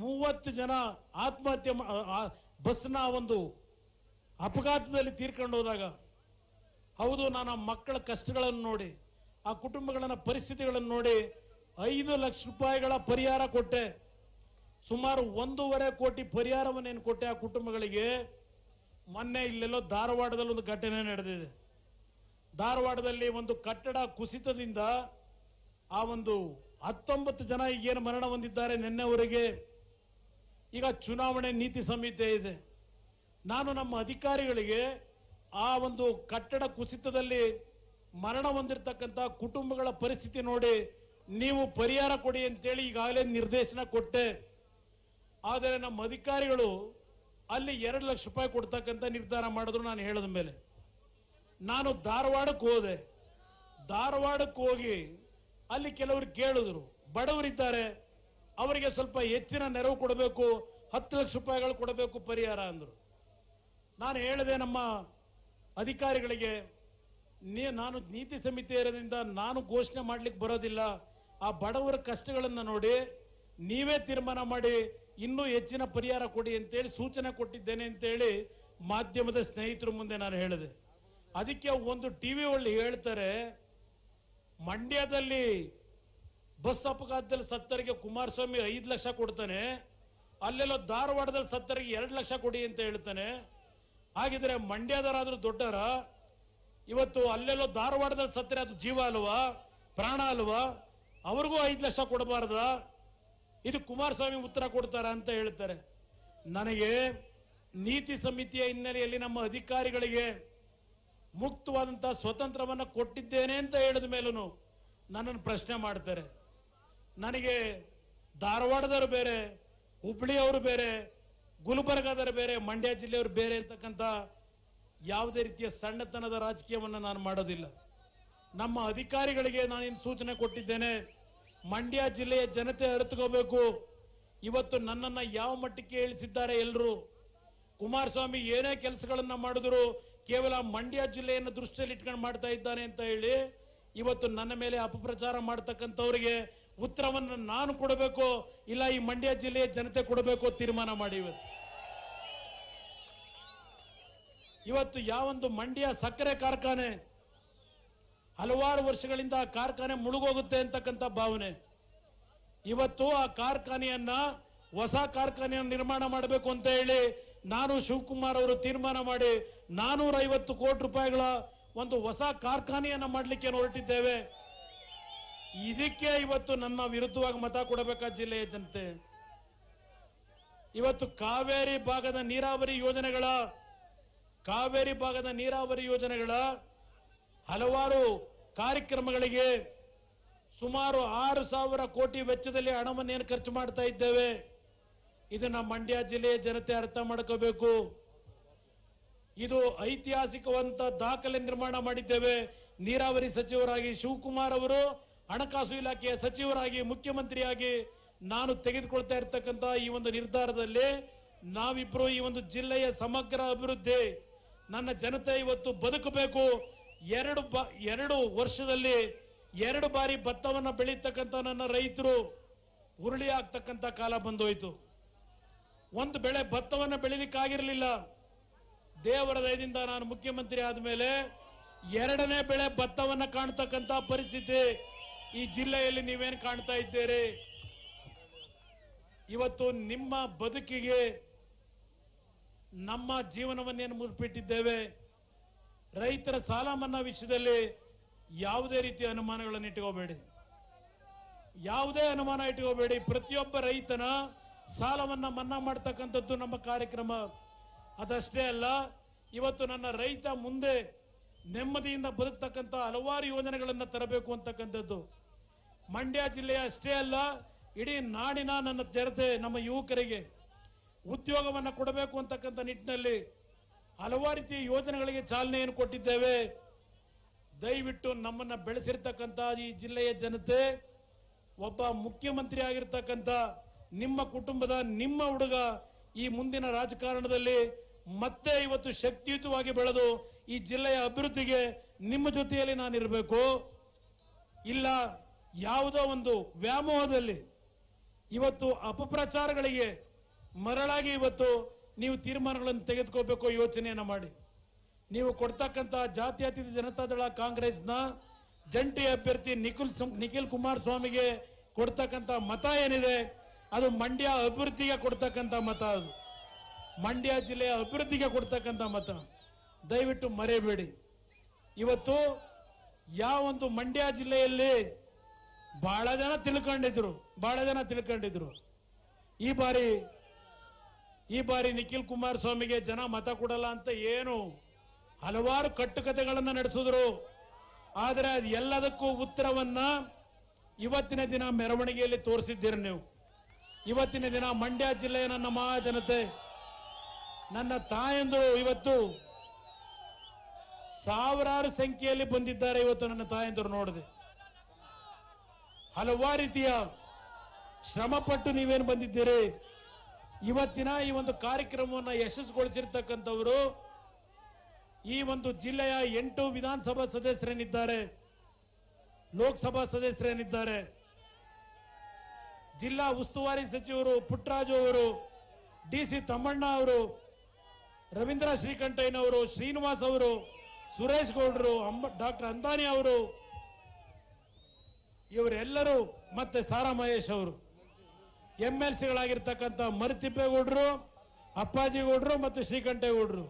ಮೂವತ್ತು ಜನ ಆತ್ಮಹತ್ಯೆ ಬಸ್ನ ಒಂದು ಅಪಘಾತದಲ್ಲಿ ತೀರ್ಕೊಂಡು ಹೋದಾಗ, ಹೌದು ನಾನು ಆ ಮಕ್ಕಳ ಕಷ್ಟಗಳನ್ನು ನೋಡಿ, ಆ ಕುಟುಂಬಗಳನ್ನ ಪರಿಸ್ಥಿತಿಗಳನ್ನು ನೋಡಿ ಐದು ಲಕ್ಷ ರೂಪಾಯಿಗಳ ಪರಿಹಾರ ಕೊಟ್ಟೆ. ಸುಮಾರು ಒಂದೂವರೆ ಕೋಟಿ ಪರಿಹಾರವನ್ನೇನು ಕೊಟ್ಟೆ ಆ ಕುಟುಂಬಗಳಿಗೆ? ಮೊನ್ನೆ ಇಲ್ಲೆಲ್ಲೋ ಧಾರವಾಡದಲ್ಲಿ ಒಂದು ಘಟನೆ ನಡೆದಿದೆ. ಧಾರವಾಡದಲ್ಲಿ ಒಂದು ಕಟ್ಟಡ ಕುಸಿತದಿಂದ ಆ ಒಂದು ಹತ್ತೊಂಬತ್ತು ಜನ ಈಗೇನು ಮರಣ ಹೊಂದಿದ್ದಾರೆ ನಿನ್ನೆವರೆಗೆ ಈಗ ಚುನಾವಣೆ ನೀತಿ ಸಂಹಿತೆ ಇದೆ. ನಾನು ನಮ್ಮ ಅಧಿಕಾರಿಗಳಿಗೆ ಆ ಒಂದು ಕಟ್ಟಡ ಕುಸಿತದಲ್ಲಿ ಮರಣ ಹೊಂದಿರತಕ್ಕಂತ ಕುಟುಂಬಗಳ ಪರಿಸ್ಥಿತಿ ನೋಡಿ ನೀವು ಪರಿಹಾರ ಕೊಡಿ ಅಂತೇಳಿ ಈಗಾಗಲೇ ನಿರ್ದೇಶನ ಕೊಟ್ಟೆ. ಆದರೆ ನಮ್ಮ ಅಧಿಕಾರಿಗಳು ಅಲ್ಲಿ ಎರಡು ಲಕ್ಷ ರೂಪಾಯಿ ಕೊಡ್ತಕ್ಕಂಥ ನಿರ್ಧಾರ ಮಾಡಿದ್ರು ನಾನು ಹೇಳದ ಮೇಲೆ. ನಾನು ಧಾರವಾಡಕ್ಕೆ ಹೋದೆ. ಧಾರವಾಡಕ್ಕೆ ಹೋಗಿ ಅಲ್ಲಿ ಕೆಲವರು ಕೇಳಿದ್ರು. ಬಡವರಿದ್ದಾರೆ ಅವರಿಗೆ ಸ್ವಲ್ಪ ಹೆಚ್ಚಿನ ನೆರವು ಕೊಡಬೇಕು, ಹತ್ತು ಲಕ್ಷ ರೂಪಾಯಿಗಳು ಕೊಡಬೇಕು ಪರಿಹಾರ ಅಂದರು. ನಾನು ಹೇಳಿದೆ, ನಮ್ಮ ಅಧಿಕಾರಿಗಳಿಗೆ ನಾನು ನೀತಿ ಸಮಿತಿ ಇರೋದ್ರಿಂದ ನಾನು ಘೋಷಣೆ ಮಾಡ್ಲಿಕ್ಕೆ ಬರೋದಿಲ್ಲ. ಆ ಬಡವರ ಕಷ್ಟಗಳನ್ನು ನೋಡಿ ನೀವೇ ತೀರ್ಮಾನ ಮಾಡಿ, ಇನ್ನೂ ಹೆಚ್ಚಿನ ಪರಿಹಾರ ಕೊಡಿ ಅಂತೇಳಿ ಸೂಚನೆ ಕೊಟ್ಟಿದ್ದೇನೆ ಅಂತೇಳಿ ಮಾಧ್ಯಮದ ಸ್ನೇಹಿತರ ಮುಂದೆ ನಾನು ಹೇಳಿದೆ. ಅದಕ್ಕೆ ಒಂದು ಟಿವಿ ಒಳ್ಳೆ ಹೇಳ್ತಾರೆ, ಮಂಡ್ಯದಲ್ಲಿ ಬಸ್ ಅಪಘಾತದಲ್ಲಿ ಸತ್ತರಿಗೆ ಕುಮಾರಸ್ವಾಮಿ ಐದು ಲಕ್ಷ ಕೊಡ್ತಾನೆ, ಅಲ್ಲೆಲ್ಲೋ ಧಾರವಾಡದಲ್ಲಿ ಸತ್ತರಿಗೆ ಎರಡು ಲಕ್ಷ ಕೊಡಿ ಅಂತ ಹೇಳ್ತಾನೆ. ಹಾಗಿದ್ರೆ ಮಂಡ್ಯದರಾದ್ರೂ ದೊಡ್ಡರ ಇವತ್ತು ಅಲ್ಲೆಲ್ಲೋ ಧಾರವಾಡದಲ್ಲಿ ಸತ್ತರೆ ಅದು ಜೀವ ಅಲ್ವಾ? ಪ್ರಾಣ ಅಲ್ವಾ? ಅವ್ರಿಗೂ ಐದು ಲಕ್ಷ ಕೊಡಬಾರ್ದ? ಇದು ಕುಮಾರಸ್ವಾಮಿ ಉತ್ತರ ಕೊಡ್ತಾರ ಅಂತ ಹೇಳ್ತಾರೆ. ನನಗೆ ನೀತಿ ಸಮಿತಿಯ ಹಿನ್ನೆಲೆಯಲ್ಲಿ ನಮ್ಮ ಅಧಿಕಾರಿಗಳಿಗೆ ಮುಕ್ತವಾದಂತಹ ಸ್ವತಂತ್ರವನ್ನ ಕೊಟ್ಟಿದ್ದೇನೆ ಅಂತ ಹೇಳಿದ ಮೇಲೂ ನನ್ನನ್ನು ಪ್ರಶ್ನೆ ಮಾಡ್ತಾರೆ. ನನಗೆ ಧಾರವಾಡದವರು ಬೇರೆ ಹುಬ್ಳಿಯವರು ಬೇರೆ, ಗುಲ್ಬರ್ಗಾದವರು ಬೇರೆ, ಮಂಡ್ಯ ಜಿಲ್ಲೆಯವರು ಬೇರೆ ಅಂತಕ್ಕಂಥ ಯಾವುದೇ ರೀತಿಯ ಸಣ್ಣತನದ ರಾಜಕೀಯವನ್ನು ನಾನು ಮಾಡೋದಿಲ್ಲ. ನಮ್ಮ ಅಧಿಕಾರಿಗಳಿಗೆ ನಾನು ಇನ್ನು ಸೂಚನೆ ಕೊಟ್ಟಿದ್ದೇನೆ, ಮಂಡ್ಯ ಜಿಲ್ಲೆಯ ಜನತೆ ಅರಿತುಕೋಬೇಕು. ಇವತ್ತು ನನ್ನನ್ನು ಯಾವ ಮಟ್ಟಕ್ಕೆ ಇಳಿಸಿದ್ದಾರೆ ಎಲ್ಲರೂ ಕುಮಾರಸ್ವಾಮಿ ಏನೇ ಕೆಲಸಗಳನ್ನು ಮಾಡಿದ್ರು ಕೇವಲ ಮಂಡ್ಯ ಜಿಲ್ಲೆಯನ್ನು ದೃಷ್ಟಿಯಲ್ಲಿ ಇಟ್ಕೊಂಡು ಮಾಡ್ತಾ ಇದ್ದಾನೆ ಅಂತ ಹೇಳಿ ಇವತ್ತು ನನ್ನ ಮೇಲೆ ಅಪಪ್ರಚಾರ ಮಾಡ್ತಕ್ಕಂಥವ್ರಿಗೆ ಉತ್ತರವನ್ನು ನಾನು ಕೊಡಬೇಕು, ಇಲ್ಲ ಈ ಮಂಡ್ಯ ಜಿಲ್ಲೆಯ ಜನತೆ ಕೊಡಬೇಕು ತೀರ್ಮಾನ ಮಾಡಿ ಇವತ್ತು. ಇವತ್ತು ಯಾವೊಂದು ಮಂಡ್ಯ ಸಕ್ಕರೆ ಕಾರ್ಖಾನೆ ಹಲವಾರು ವರ್ಷಗಳಿಂದ ಆ ಕಾರ್ಖಾನೆ ಮುಳುಗೋಗುತ್ತೆ ಅಂತಕ್ಕಂಥ ಭಾವನೆ. ಇವತ್ತು ಆ ಕಾರ್ಖಾನೆಯನ್ನ ಹೊಸ ಕಾರ್ಖಾನೆಯನ್ನು ನಿರ್ಮಾಣ ಮಾಡಬೇಕು ಅಂತ ಹೇಳಿ ನಾನು ಶಿವಕುಮಾರ್ ಅವರು ತೀರ್ಮಾನ ಮಾಡಿ ನಾನೂರ ಐವತ್ತು ಕೋಟಿ ರೂಪಾಯಿಗಳ ಒಂದು ಹೊಸ ಕಾರ್ಖಾನೆಯನ್ನ ಮಾಡಲಿಕ್ಕೆ ಹೊರಟಿದ್ದೇವೆ? ಇದಕ್ಕೆ ಇವತ್ತು ನನ್ನ ವಿರುದ್ಧವಾಗಿ ಮತ ಕೊಡಬೇಕಾದ ಜಿಲ್ಲೆಯ ಜನತೆ? ಇವತ್ತು ಕಾವೇರಿ ಭಾಗದ ನೀರಾವರಿ ಯೋಜನೆಗಳ, ಕಾವೇರಿ ಭಾಗದ ನೀರಾವರಿ ಯೋಜನೆಗಳ ಹಲವಾರು ಕಾರ್ಯಕ್ರಮಗಳಿಗೆ ಸುಮಾರು ಆರು ಸಾವಿರ ಕೋಟಿ ವೆಚ್ಚದಲ್ಲಿ ಹಣವನ್ನೇನು ಖರ್ಚು ಮಾಡ್ತಾ ಇದ್ದೇವೆ? ಇದನ್ನ ಮಂಡ್ಯ ಜಿಲ್ಲೆಯ ಜನತೆ ಅರ್ಥ ಮಾಡ್ಕೋಬೇಕು. ಇದು ಐತಿಹಾಸಿಕವಂತ ದಾಖಲೆ ನಿರ್ಮಾಣ ಮಾಡಿದ್ದೇವೆ. ನೀರಾವರಿ ಸಚಿವರಾಗಿ ಶಿವಕುಮಾರ್ ಅವರು, ಹಣಕಾಸು ಇಲಾಖೆಯ ಸಚಿವರಾಗಿ, ಮುಖ್ಯಮಂತ್ರಿಯಾಗಿ ನಾನು ತೆಗೆದುಕೊಳ್ತಾ ಇರ್ತಕ್ಕಂತಹ ಈ ಒಂದು ನಿರ್ಧಾರದಲ್ಲಿ ನಾವಿಬ್ರು ಈ ಒಂದು ಜಿಲ್ಲೆಯ ಸಮಗ್ರ ಅಭಿವೃದ್ಧಿ, ನನ್ನ ಜನತೆ ಇವತ್ತು ಬದುಕಬೇಕು. ಎರಡು ಎರಡು ವರ್ಷದಲ್ಲಿ ಎರಡು ಬಾರಿ ಭತ್ತವನ್ನು ಬೆಳೀತಕ್ಕಂಥ ನನ್ನ ರೈತರು, ಉರುಳಿ ಆಗ್ತಕ್ಕಂಥ ಕಾಲ ಬಂದೋಯ್ತು. ಒಂದು ಬೆಳೆ ಭತ್ತವನ್ನ ಬೆಳಿಲಿಕ್ಕಾಗಿರಲಿಲ್ಲ. ದೇವರ ದಯದಿಂದ ನಾನು ಮುಖ್ಯಮಂತ್ರಿ ಆದ್ಮೇಲೆ ಎರಡನೇ ಬೆಳೆ ಭತ್ತವನ್ನು ಕಾಣ್ತಕ್ಕಂತ ಪರಿಸ್ಥಿತಿ ಈ ಜಿಲ್ಲೆಯಲ್ಲಿ ನೀವೇನು ಕಾಣ್ತಾ ಇದ್ದೀರಿ? ಇವತ್ತು ನಿಮ್ಮ ಬದುಕಿಗೆ ನಮ್ಮ ಜೀವನವನ್ನೇನು ಮುಗಿಬಿಟ್ಟಿದ್ದೇವೆ ರೈತರ ಸಾಲ ಮನ್ನಾ ವಿಷಯದಲ್ಲಿ ಯಾವುದೇ ರೀತಿಯ ಅನುಮಾನಗಳನ್ನು ಇಟ್ಕೋಬೇಡಿ. ಯಾವುದೇ ಅನುಮಾನ ಇಟ್ಕೋಬೇಡಿ. ಪ್ರತಿಯೊಬ್ಬ ರೈತನ ಸಾಲವನ್ನ ಮನ್ನಾ ಮಾಡ್ತಕ್ಕಂಥದ್ದು ನಮ್ಮ ಕಾರ್ಯಕ್ರಮ. ಅದಷ್ಟೇ ಅಲ್ಲ, ಇವತ್ತು ನನ್ನ ರೈತ ಮುಂದೆ ನೆಮ್ಮದಿಯಿಂದ ಬದುಕ್ತಕ್ಕಂಥ ಹಲವಾರು ಯೋಜನೆಗಳನ್ನು ತರಬೇಕು ಅಂತಕ್ಕಂಥದ್ದು. ಮಂಡ್ಯ ಜಿಲ್ಲೆಯ ಅಷ್ಟೇ ಅಲ್ಲ, ಇಡೀ ನಾಡಿನ ನನ್ನ ಜನತೆ, ನಮ್ಮ ಯುವಕರಿಗೆ ಉದ್ಯೋಗವನ್ನು ಕೊಡಬೇಕು ಅಂತಕ್ಕಂಥ ನಿಟ್ಟಿನಲ್ಲಿ ಹಲವಾರು ರೀತಿಯ ಯೋಜನೆಗಳಿಗೆ ಚಾಲನೆಯನ್ನು ಕೊಟ್ಟಿದ್ದೇವೆ. ದಯವಿಟ್ಟು ನಮ್ಮನ್ನ ಬೆಳೆಸಿರ್ತಕ್ಕಂಥ ಈ ಜಿಲ್ಲೆಯ ಜನತೆ, ಒಬ್ಬ ಮುಖ್ಯಮಂತ್ರಿ ಆಗಿರ್ತಕ್ಕಂಥ ನಿಮ್ಮ ಕುಟುಂಬದ ನಿಮ್ಮ ಹುಡುಗ ಈ ಮುಂದಿನ ರಾಜಕಾರಣದಲ್ಲಿ ಮತ್ತೆ ಇವತ್ತು ಶಕ್ತಿಯುತವಾಗಿ ಬೆಳೆದು ಈ ಜಿಲ್ಲೆಯ ಅಭಿವೃದ್ಧಿಗೆ ನಿಮ್ಮ ಜೊತೆಯಲ್ಲಿ ನಾನಿರಬೇಕು. ಇಲ್ಲ, ಯಾವುದೋ ಒಂದು ವ್ಯಾಮೋಹದಲ್ಲಿ ಇವತ್ತು ಅಪಪ್ರಚಾರಗಳಿಗೆ ಮರಳಾಗಿ ಇವತ್ತು ನೀವು ತೀರ್ಮಾನಗಳನ್ನು ತೆಗೆದುಕೋಬೇಕು ಯೋಚನೆಯನ್ನ ಮಾಡಿ. ನೀವು ಕೊಡ್ತಕ್ಕಂತಹ ಜಾತ್ಯತೀತ ಜನತಾದಳ ಕಾಂಗ್ರೆಸ್ನ ಜಂಟಿ ಅಭ್ಯರ್ಥಿ ನಿಖಿಲ್ ನಿಖಿಲ್ ಕುಮಾರಸ್ವಾಮಿಗೆ ಕೊಡ್ತಕ್ಕಂಥ ಮತ ಏನಿದೆ ಅದು ಮಂಡ್ಯ ಅಭಿವೃದ್ಧಿಗೆ ಕೊಡ್ತಕ್ಕಂತ ಮತ ಅದು. ಮಂಡ್ಯ ಜಿಲ್ಲೆಯ ಅಭಿವೃದ್ಧಿಗೆ ಕೊಡ್ತಕ್ಕಂತ ಮತ. ದಯವಿಟ್ಟು ಮರೆಯಬೇಡಿ. ಇವತ್ತು ಯಾವೊಂದು ಮಂಡ್ಯ ಜಿಲ್ಲೆಯಲ್ಲಿ ಬಹಳ ಜನ ತಿಳ್ಕೊಂಡಿದ್ರು, ಬಹಳ ಜನ ತಿಳ್ಕೊಂಡಿದ್ರು. ಈ ಬಾರಿ ಈ ಬಾರಿ ನಿಖಿಲ್ ಕುಮಾರಸ್ವಾಮಿಗೆ ಜನ ಮತ ಕೊಡಲ್ಲ ಅಂತ ಏನು ಹಲವಾರು ಕಟ್ಟುಕತೆಗಳನ್ನ ನಡೆಸಿದ್ರು. ಆದರೆ ಅದು ಎಲ್ಲದಕ್ಕೂ ಉತ್ತರವನ್ನ ಇವತ್ತಿನ ದಿನ ಮೆರವಣಿಗೆಯಲ್ಲಿ ತೋರಿಸಿದ್ದೀರಿ ನೀವು. ಇವತ್ತಿನ ದಿನ ಮಂಡ್ಯ ಜಿಲ್ಲೆಯ ನನ್ನ ಮಹಾಜನತೆ, ನನ್ನ ತಾಯಂದರು ಇವತ್ತು ಸಾವಿರಾರು ಸಂಖ್ಯೆಯಲ್ಲಿ ಬಂದಿದ್ದಾರೆ ಇವತ್ತು ನನ್ನ ತಾಯಂದರು ನೋಡಿದೆ. ಹಲವಾರು ರೀತಿಯ ಶ್ರಮಪಟ್ಟು ನೀವೇನು ಬಂದಿದ್ದೀರಿ? ಇವತ್ತಿನ ಈ ಒಂದು ಕಾರ್ಯಕ್ರಮವನ್ನು ಯಶಸ್ಸುಗೊಳಿಸಿರ್ತಕ್ಕಂಥವರು ಈ ಒಂದು ಜಿಲ್ಲೆಯ ಎಂಟು ವಿಧಾನಸಭಾ ಸದಸ್ಯರೇನಿದ್ದಾರೆ ಲೋಕಸಭಾ ಸದಸ್ಯರೇನಿದ್ದಾರೆ ಜಿಲ್ಲಾ ಉಸ್ತುವಾರಿ ಸಚಿವರು ಪುಟ್ಟರಾಜು ಅವರು ಡಿ ಸಿ ತಮ್ಮಣ್ಣ ಅವರು, ರವೀಂದ್ರ ಶ್ರೀಕಂಠಯ್ಯನವರು, ಶ್ರೀನಿವಾಸ್ ಅವರು, ಸುರೇಶ್ ಗೌಡರು ಡಾಕ್ಟರ್ ಅಂದಾನಿ ಅವರು, ಇವರೆಲ್ಲರೂ ಮತ್ತೆ ಸಾರಾ ಮಹೇಶ್ ಅವರು. ಎಂ ಎಲ್ ಸಿಗಳಾಗಿರ್ತಕ್ಕಂಥ ಮರಿತಿಪ್ಪೇಗೌಡರು, ಅಪ್ಪಾಜಿಗೌಡರು ಮತ್ತು ಶ್ರೀಕಂಠೇಗೌಡರು.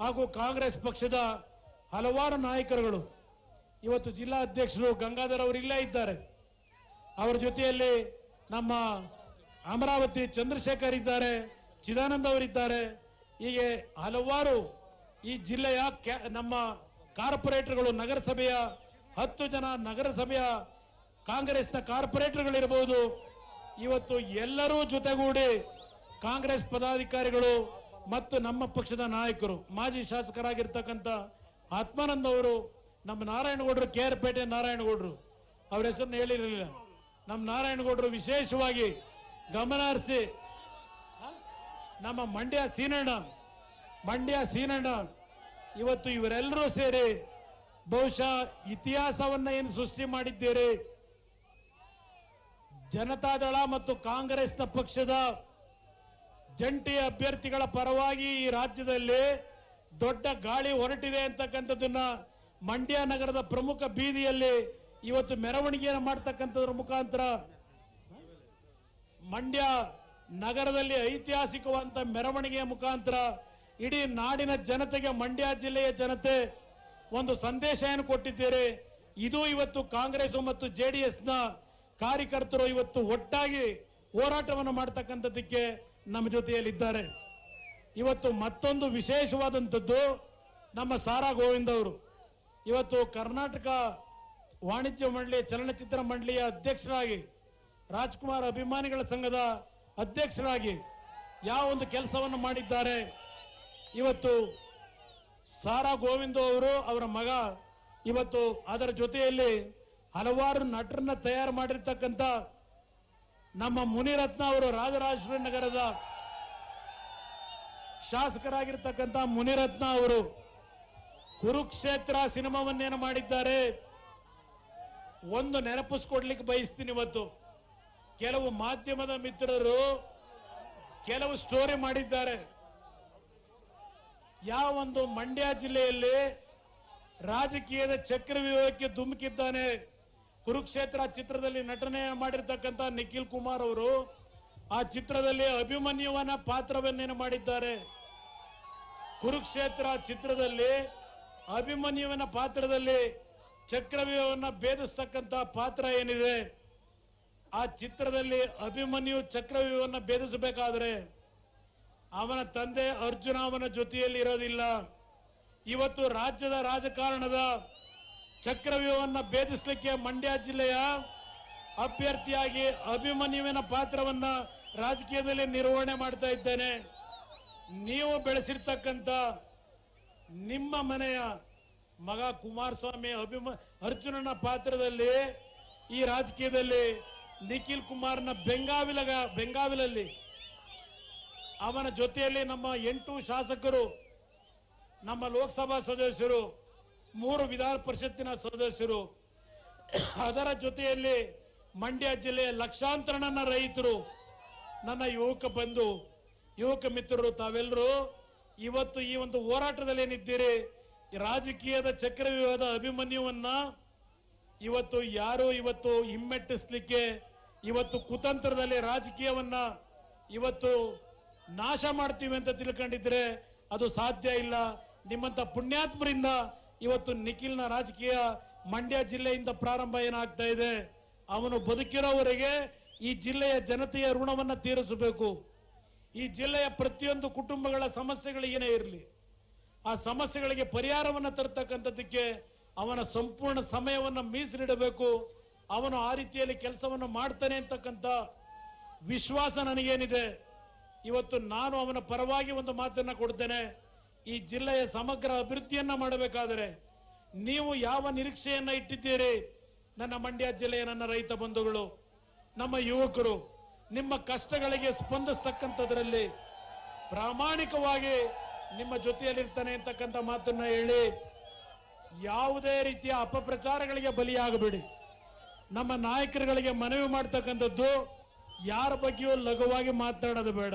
ಹಾಗೂ ಕಾಂಗ್ರೆಸ್ ಪಕ್ಷದ ಹಲವಾರು ನಾಯಕರುಗಳು. ಇವತ್ತು ಜಿಲ್ಲಾ ಅಧ್ಯಕ್ಷರು ಗಂಗಾಧರ್ ಅವರು ಇಲ್ಲೇ ಇದ್ದಾರೆ. ಅವರ ಜೊತೆಯಲ್ಲಿ ನಮ್ಮ ಅಮರಾವತಿ ಚಂದ್ರಶೇಖರ್ ಇದ್ದಾರೆ, ಚಿದಾನಂದ ಅವರಿದ್ದಾರೆ. ಹೀಗೆ ಹಲವಾರು ಈ ಜಿಲ್ಲೆಯ ನಮ್ಮ ಕಾರ್ಪೊರೇಟರ್ಗಳು, ನಗರಸಭೆಯ ಹತ್ತು ಜನ ನಗರಸಭೆಯ ಕಾಂಗ್ರೆಸ್ನ ಕಾರ್ಪೊರೇಟರ್ಗಳಿರಬಹುದು ಇವತ್ತು ಎಲ್ಲರೂ ಜೊತೆಗೂಡಿ ಕಾಂಗ್ರೆಸ್ ಪದಾಧಿಕಾರಿಗಳು ಮತ್ತು ನಮ್ಮ ಪಕ್ಷದ ನಾಯಕರು, ಮಾಜಿ ಶಾಸಕರಾಗಿರ್ತಕ್ಕಂಥ ಆತ್ಮಾನಂದ್ ಅವರು, ನಮ್ಮ ನಾರಾಯಣಗೌಡರು, ಕೆ ಆರ್ ಪೇಟೆ ನಾರಾಯಣಗೌಡರು, ಅವರ ಹೆಸರನ್ನು ಹೇಳಿರಲಿಲ್ಲ. ನಮ್ಮ ನಾರಾಯಣಗೌಡರು ವಿಶೇಷವಾಗಿ ಗಮನ ಹರಿಸಿ ನಮ್ಮ ಮಂಡ್ಯ ಸೀನಣ್ಣ ಮಂಡ್ಯ ಸೀನಣ್ಣ, ಇವತ್ತು ಇವರೆಲ್ಲರೂ ಸೇರಿ ಬಹುಶಃ ಇತಿಹಾಸವನ್ನ ಏನು ಸೃಷ್ಟಿ ಮಾಡಿದ್ದೀರಿ? ಜನತಾದಳ ಮತ್ತು ಕಾಂಗ್ರೆಸ್ನ ಪಕ್ಷದ ಜಂಟಿ ಅಭ್ಯರ್ಥಿಗಳ ಪರವಾಗಿ ಈ ರಾಜ್ಯದಲ್ಲಿ ದೊಡ್ಡ ಗಾಳಿ ಹೊರಟಿದೆ ಅಂತಕ್ಕಂಥದ್ದನ್ನ ಮಂಡ್ಯ ನಗರದ ಪ್ರಮುಖ ಬೀದಿಯಲ್ಲಿ ಇವತ್ತು ಮೆರವಣಿಗೆಯನ್ನು ಮಾಡ್ತಕ್ಕಂಥದ್ರ ಮುಖಾಂತರ ಮಂಡ್ಯ ನಗರದಲ್ಲಿ ಐತಿಹಾಸಿಕವಾದಂತಹ ಮೆರವಣಿಗೆಯ ಮುಖಾಂತರ ಇಡೀ ನಾಡಿನ ಜನತೆಗೆ, ಮಂಡ್ಯ ಜಿಲ್ಲೆಯ ಜನತೆ ಒಂದು ಸಂದೇಶವನ್ನು ಕೊಟ್ಟಿದ್ದೀರಿ ಇದು ಇವತ್ತು ಕಾಂಗ್ರೆಸ್ ಮತ್ತು ಜೆಡಿಎಸ್ನ ಕಾರ್ಯಕರ್ತರು ಇವತ್ತು ಒಟ್ಟಾಗಿ ಹೋರಾಟವನ್ನು ಮಾಡ್ತಕ್ಕಂಥದ್ದಕ್ಕೆ ನಮ್ಮ ಜೊತೆಯಲ್ಲಿದ್ದಾರೆ. ಇವತ್ತು ಮತ್ತೊಂದು ವಿಶೇಷವಾದಂಥದ್ದು ನಮ್ಮ ಸಾರಾ ಗೋವಿಂದ್ ಅವರು. ಇವತ್ತು ಕರ್ನಾಟಕ ವಾಣಿಜ್ಯ ಮಂಡಳಿ, ಚಲನಚಿತ್ರ ಮಂಡಳಿಯ ಅಧ್ಯಕ್ಷರಾಗಿ, ರಾಜ್ಕುಮಾರ್ ಅಭಿಮಾನಿಗಳ ಸಂಘದ ಅಧ್ಯಕ್ಷರಾಗಿ ಯಾವ ಒಂದು ಕೆಲಸವನ್ನು ಮಾಡಿದ್ದಾರೆ. ಇವತ್ತು ಸಾರಾ ಗೋವಿಂದ ಅವರು ಅವರ ಮಗ, ಇವತ್ತು ಅದರ ಜೊತೆಯಲ್ಲಿ ಹಲವಾರು ನಟರನ್ನ ತಯಾರು ಮಾಡಿರ್ತಕ್ಕಂಥ ನಮ್ಮ ಮುನಿರತ್ನ ಅವರು ರಾಜರಾಜೇಶ್ವರಿ ನಗರದ ಶಾಸಕರಾಗಿರ್ತಕ್ಕಂಥ ಮುನಿರತ್ನ ಅವರು ಕುರುಕ್ಷೇತ್ರ ಸಿನಿಮಾವನ್ನೇನು ಮಾಡಿದ್ದಾರೆ. ಒಂದು ನೆನಪಿಸ್ಕೊಡ್ಲಿಕ್ಕೆ ಬಯಸ್ತೀನಿ ಇವತ್ತು. ಕೆಲವು ಮಾಧ್ಯಮದ ಮಿತ್ರರು ಕೆಲವು ಸ್ಟೋರಿ ಮಾಡಿದ್ದಾರೆ. ಯಾವ ಒಂದು ಮಂಡ್ಯ ಜಿಲ್ಲೆಯಲ್ಲಿ ರಾಜಕೀಯದ ಚಕ್ರವ್ಯೂಹಕ್ಕೆ ಧುಮುಕಿದ್ದಾನೆ. ಕುರುಕ್ಷೇತ್ರ ಚಿತ್ರದಲ್ಲಿ ನಟನೆ ಮಾಡಿರ್ತಕ್ಕಂಥ ನಿಖಿಲ್ ಕುಮಾರ್ ಅವರು ಆ ಚಿತ್ರದಲ್ಲಿ ಅಭಿಮನ್ಯುವನ ಪಾತ್ರವನ್ನೇನು ಮಾಡಿದ್ದಾರೆ? ಕುರುಕ್ಷೇತ್ರ ಚಿತ್ರದಲ್ಲಿ ಅಭಿಮನ್ಯುವಿನ ಪಾತ್ರದಲ್ಲಿ ಚಕ್ರವ್ಯೂಹವನ್ನ ಭೇದಿಸ್ತಕ್ಕಂಥ ಪಾತ್ರ ಏನಿದೆ, ಆ ಚಿತ್ರದಲ್ಲಿ ಅಭಿಮನ್ಯು ಚಕ್ರವ್ಯೂಹವನ್ನ ಭೇದಿಸಬೇಕಾದ್ರೆ ಅವನ ತಂದೆ ಅರ್ಜುನ ಅವನ ಜೊತೆಯಲ್ಲಿ ಇರೋದಿಲ್ಲ. ಇವತ್ತು ರಾಜ್ಯದ ರಾಜಕಾರಣದ ಚಕ್ರವ್ಯೂಹವನ್ನ ಭೇದಿಸಲಿಕ್ಕೆ ಮಂಡ್ಯ ಜಿಲ್ಲೆಯ ಅಭ್ಯರ್ಥಿಯಾಗಿ ಅಭಿಮನ್ಯುವಿನ ಪಾತ್ರವನ್ನ ರಾಜಕೀಯದಲ್ಲಿ ನಿರ್ವಹಣೆ ಮಾಡ್ತಾ ಇದ್ದೇನೆ. ನೀವು ಬೆಳೆಸಿರ್ತಕ್ಕಂಥ ನಿಮ್ಮ ಮನೆಯ ಮಗ ಕುಮಾರಸ್ವಾಮಿ ಅಭಿಮ ಅರ್ಜುನನ ಪಾತ್ರದಲ್ಲಿ ಈ ರಾಜಕೀಯದಲ್ಲಿ ನಿಖಿಲ್ ಕುಮಾರ್ನ ಬೆಂಗಾವಿಲ ಬೆಂಗಾವಿಲಲ್ಲಿ ಅವನ ಜೊತೆಯಲ್ಲಿ ನಮ್ಮ ಎಂಟು ಶಾಸಕರು, ನಮ್ಮ ಲೋಕಸಭಾ ಸದಸ್ಯರು, ಮೂರು ವಿಧಾನ ಪರಿಷತ್ತಿನ ಸದಸ್ಯರು, ಅದರ ಜೊತೆಯಲ್ಲಿ ಮಂಡ್ಯ ಜಿಲ್ಲೆಯ ಲಕ್ಷಾಂತರ ನನ್ನ ರೈತರು, ನನ್ನ ಯುವಕ ಬಂಧು, ಯುವಕ ಮಿತ್ರರು ತಾವೆಲ್ಲರೂ ಇವತ್ತು ಈ ಒಂದು ಹೋರಾಟದಲ್ಲಿ ಏನಿದ್ದೀರಿ ರಾಜಕೀಯದ ಚಕ್ರವ್ಯೂಹದ ಅಭಿಮನ್ಯುವನ್ನ ಇವತ್ತು ಯಾರು ಇವತ್ತು ಹಿಮ್ಮೆಟ್ಟಿಸ್ಲಿಕ್ಕೆ, ಇವತ್ತು ಕುತಂತ್ರದಲ್ಲಿ ರಾಜಕೀಯವನ್ನ ಇವತ್ತು ನಾಶ ಮಾಡ್ತೀವಿ ಅಂತ ತಿಳ್ಕೊಂಡಿದ್ರೆ ಅದು ಸಾಧ್ಯ ಇಲ್ಲ. ನಿಮ್ಮಂತ ಪುಣ್ಯಾತ್ಮರಿಂದ ಇವತ್ತು ನಿಖಿಲ್ನ ರಾಜಕೀಯ ಮಂಡ್ಯ ಜಿಲ್ಲೆಯಿಂದ ಪ್ರಾರಂಭ ಏನಾಗ್ತಾ ಇದೆ? ಅವನು ಬದುಕಿರೋವರೆಗೆ ಈ ಜಿಲ್ಲೆಯ ಜನತೆಯ ಋಣವನ್ನ ತೀರಿಸಬೇಕು. ಈ ಜಿಲ್ಲೆಯ ಪ್ರತಿಯೊಂದು ಕುಟುಂಬಗಳ ಸಮಸ್ಯೆಗಳು ಏನೇ ಇರಲಿ ಆ ಸಮಸ್ಯೆಗಳಿಗೆ ಪರಿಹಾರವನ್ನು ತರತಕ್ಕಂಥದ್ದಕ್ಕೆ ಅವನ ಸಂಪೂರ್ಣ ಸಮಯವನ್ನ ಮೀಸಲಿಡಬೇಕು. ಅವನು ಆ ರೀತಿಯಲ್ಲಿ ಕೆಲಸವನ್ನು ಮಾಡ್ತಾನೆ ಅಂತಕ್ಕಂಥ ವಿಶ್ವಾಸ ನನಗೇನಿದೆ. ಇವತ್ತು ನಾನು ಅವನ ಪರವಾಗಿ ಒಂದು ಮಾತನ್ನ ಕೊಡ್ತೇನೆ. ಈ ಜಿಲ್ಲೆಯ ಸಮಗ್ರ ಅಭಿವೃದ್ಧಿಯನ್ನ ಮಾಡಬೇಕಾದರೆ ನೀವು ಯಾವ ನಿರೀಕ್ಷೆಯನ್ನ ಇಟ್ಟಿದ್ದೀರಿ? ನನ್ನ ಮಂಡ್ಯ ಜಿಲ್ಲೆಯ ನನ್ನ ರೈತ ಬಂಧುಗಳು, ನಮ್ಮ ಯುವಕರು, ನಿಮ್ಮ ಕಷ್ಟಗಳಿಗೆ ಸ್ಪಂದಿಸ್ತಕ್ಕಂಥದ್ರಲ್ಲಿ ಪ್ರಾಮಾಣಿಕವಾಗಿ ನಿಮ್ಮ ಜೊತೆಯಲ್ಲಿರ್ತಾನೆ ಅಂತಕ್ಕಂಥ ಮಾತನ್ನ ಹೇಳಿ ಯಾವುದೇ ರೀತಿಯ ಅಪಪ್ರಚಾರಗಳಿಗೆ ಬಲಿಯಾಗಬೇಡಿ. ನಮ್ಮ ನಾಯಕರುಗಳಿಗೆ ಮನವಿ ಮಾಡ್ತಕ್ಕಂಥದ್ದು ಯಾರ ಬಗ್ಗೆಯೂ ಲಘುವಾಗಿ ಮಾತಾಡೋದು ಬೇಡ.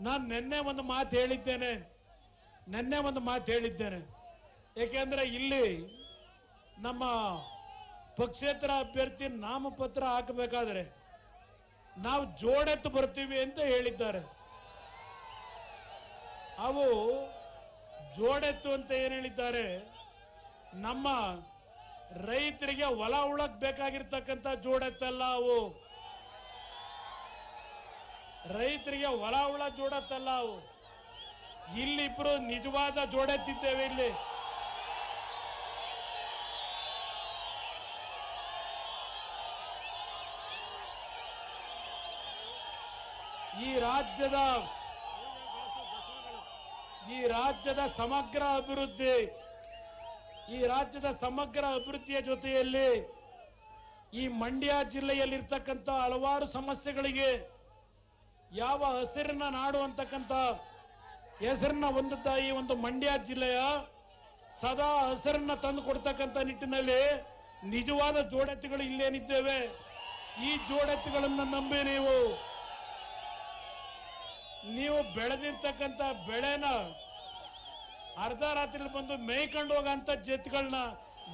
ನಾನು ನಿನ್ನೆ ಒಂದು ಮಾತು ಹೇಳಿದ್ದೇನೆ. ನಿನ್ನೆ ಒಂದು ಮಾತು ಹೇಳಿದ್ದೇನೆ. ಏಕೆಂದ್ರೆ ಇಲ್ಲಿ ನಮ್ಮ ಪಕ್ಷೇತರ ಅಭ್ಯರ್ಥಿ ನಾಮಪತ್ರ ಹಾಕಬೇಕಾದ್ರೆ ನಾವು ಜೋಡೆತ್ತು ಬರ್ತೀವಿ ಅಂತ ಹೇಳಿದ್ದಾರೆ. ಅವು ಜೋಡೆತ್ತು ಅಂತ ಏನ್ ಹೇಳಿದ್ದಾರೆ? ನಮ್ಮ ರೈತರಿಗೆ ಹೊಲ ಉಳಕ್ ಬೇಕಾಗಿರ್ತಕ್ಕಂಥ ಜೋಡೆತ್ತಲ್ಲ ಅವು. ರೈತರಿಗೆ ಹೊಲ ಉಳ ಜೋಡತ್ತಲ್ಲ ಅವು. ಇಲ್ಲಿಬ್ರು ನಿಜವಾದ ಜೋಡೆತ್ತಿದ್ದೇವೆ ಇಲ್ಲಿ. ಈ ರಾಜ್ಯದ ಈ ರಾಜ್ಯದ ಸಮಗ್ರ ಅಭಿವೃದ್ಧಿ, ಈ ರಾಜ್ಯದ ಸಮಗ್ರ ಅಭಿವೃದ್ಧಿಯ ಜೊತೆಯಲ್ಲಿ ಈ ಮಂಡ್ಯ ಜಿಲ್ಲೆಯಲ್ಲಿರ್ತಕ್ಕಂಥ ಹಲವಾರು ಸಮಸ್ಯೆಗಳಿಗೆ ಯಾವ ಹಸಿರಿನ ನಾಡು ಅಂತಕ್ಕಂಥ ಹೆಸರನ್ನ ಹೊಂದಿದ್ದ ಈ ಒಂದು ಮಂಡ್ಯ ಜಿಲ್ಲೆಯ ಸದಾ ಹಸಿರನ್ನ ತಂದು ಕೊಡ್ತಕ್ಕಂಥ ನಿಟ್ಟಿನಲ್ಲಿ ನಿಜವಾದ ಜೋಡೆತ್ತುಗಳು ಇಲ್ಲೇನಿದ್ದೇವೆ. ಈ ಜೋಡೆತ್ತುಗಳನ್ನ ನಂಬಿ ನೀವು ನೀವು ಬೆಳೆದಿರ್ತಕ್ಕಂಥ ಬೆಳೆನ ಅರ್ಧ ರಾತ್ರಿ ಬಂದು ಮೇಯ್ಕೊಂಡು ಹೋಗಂತ ಜೆತ್ಗಳನ್ನ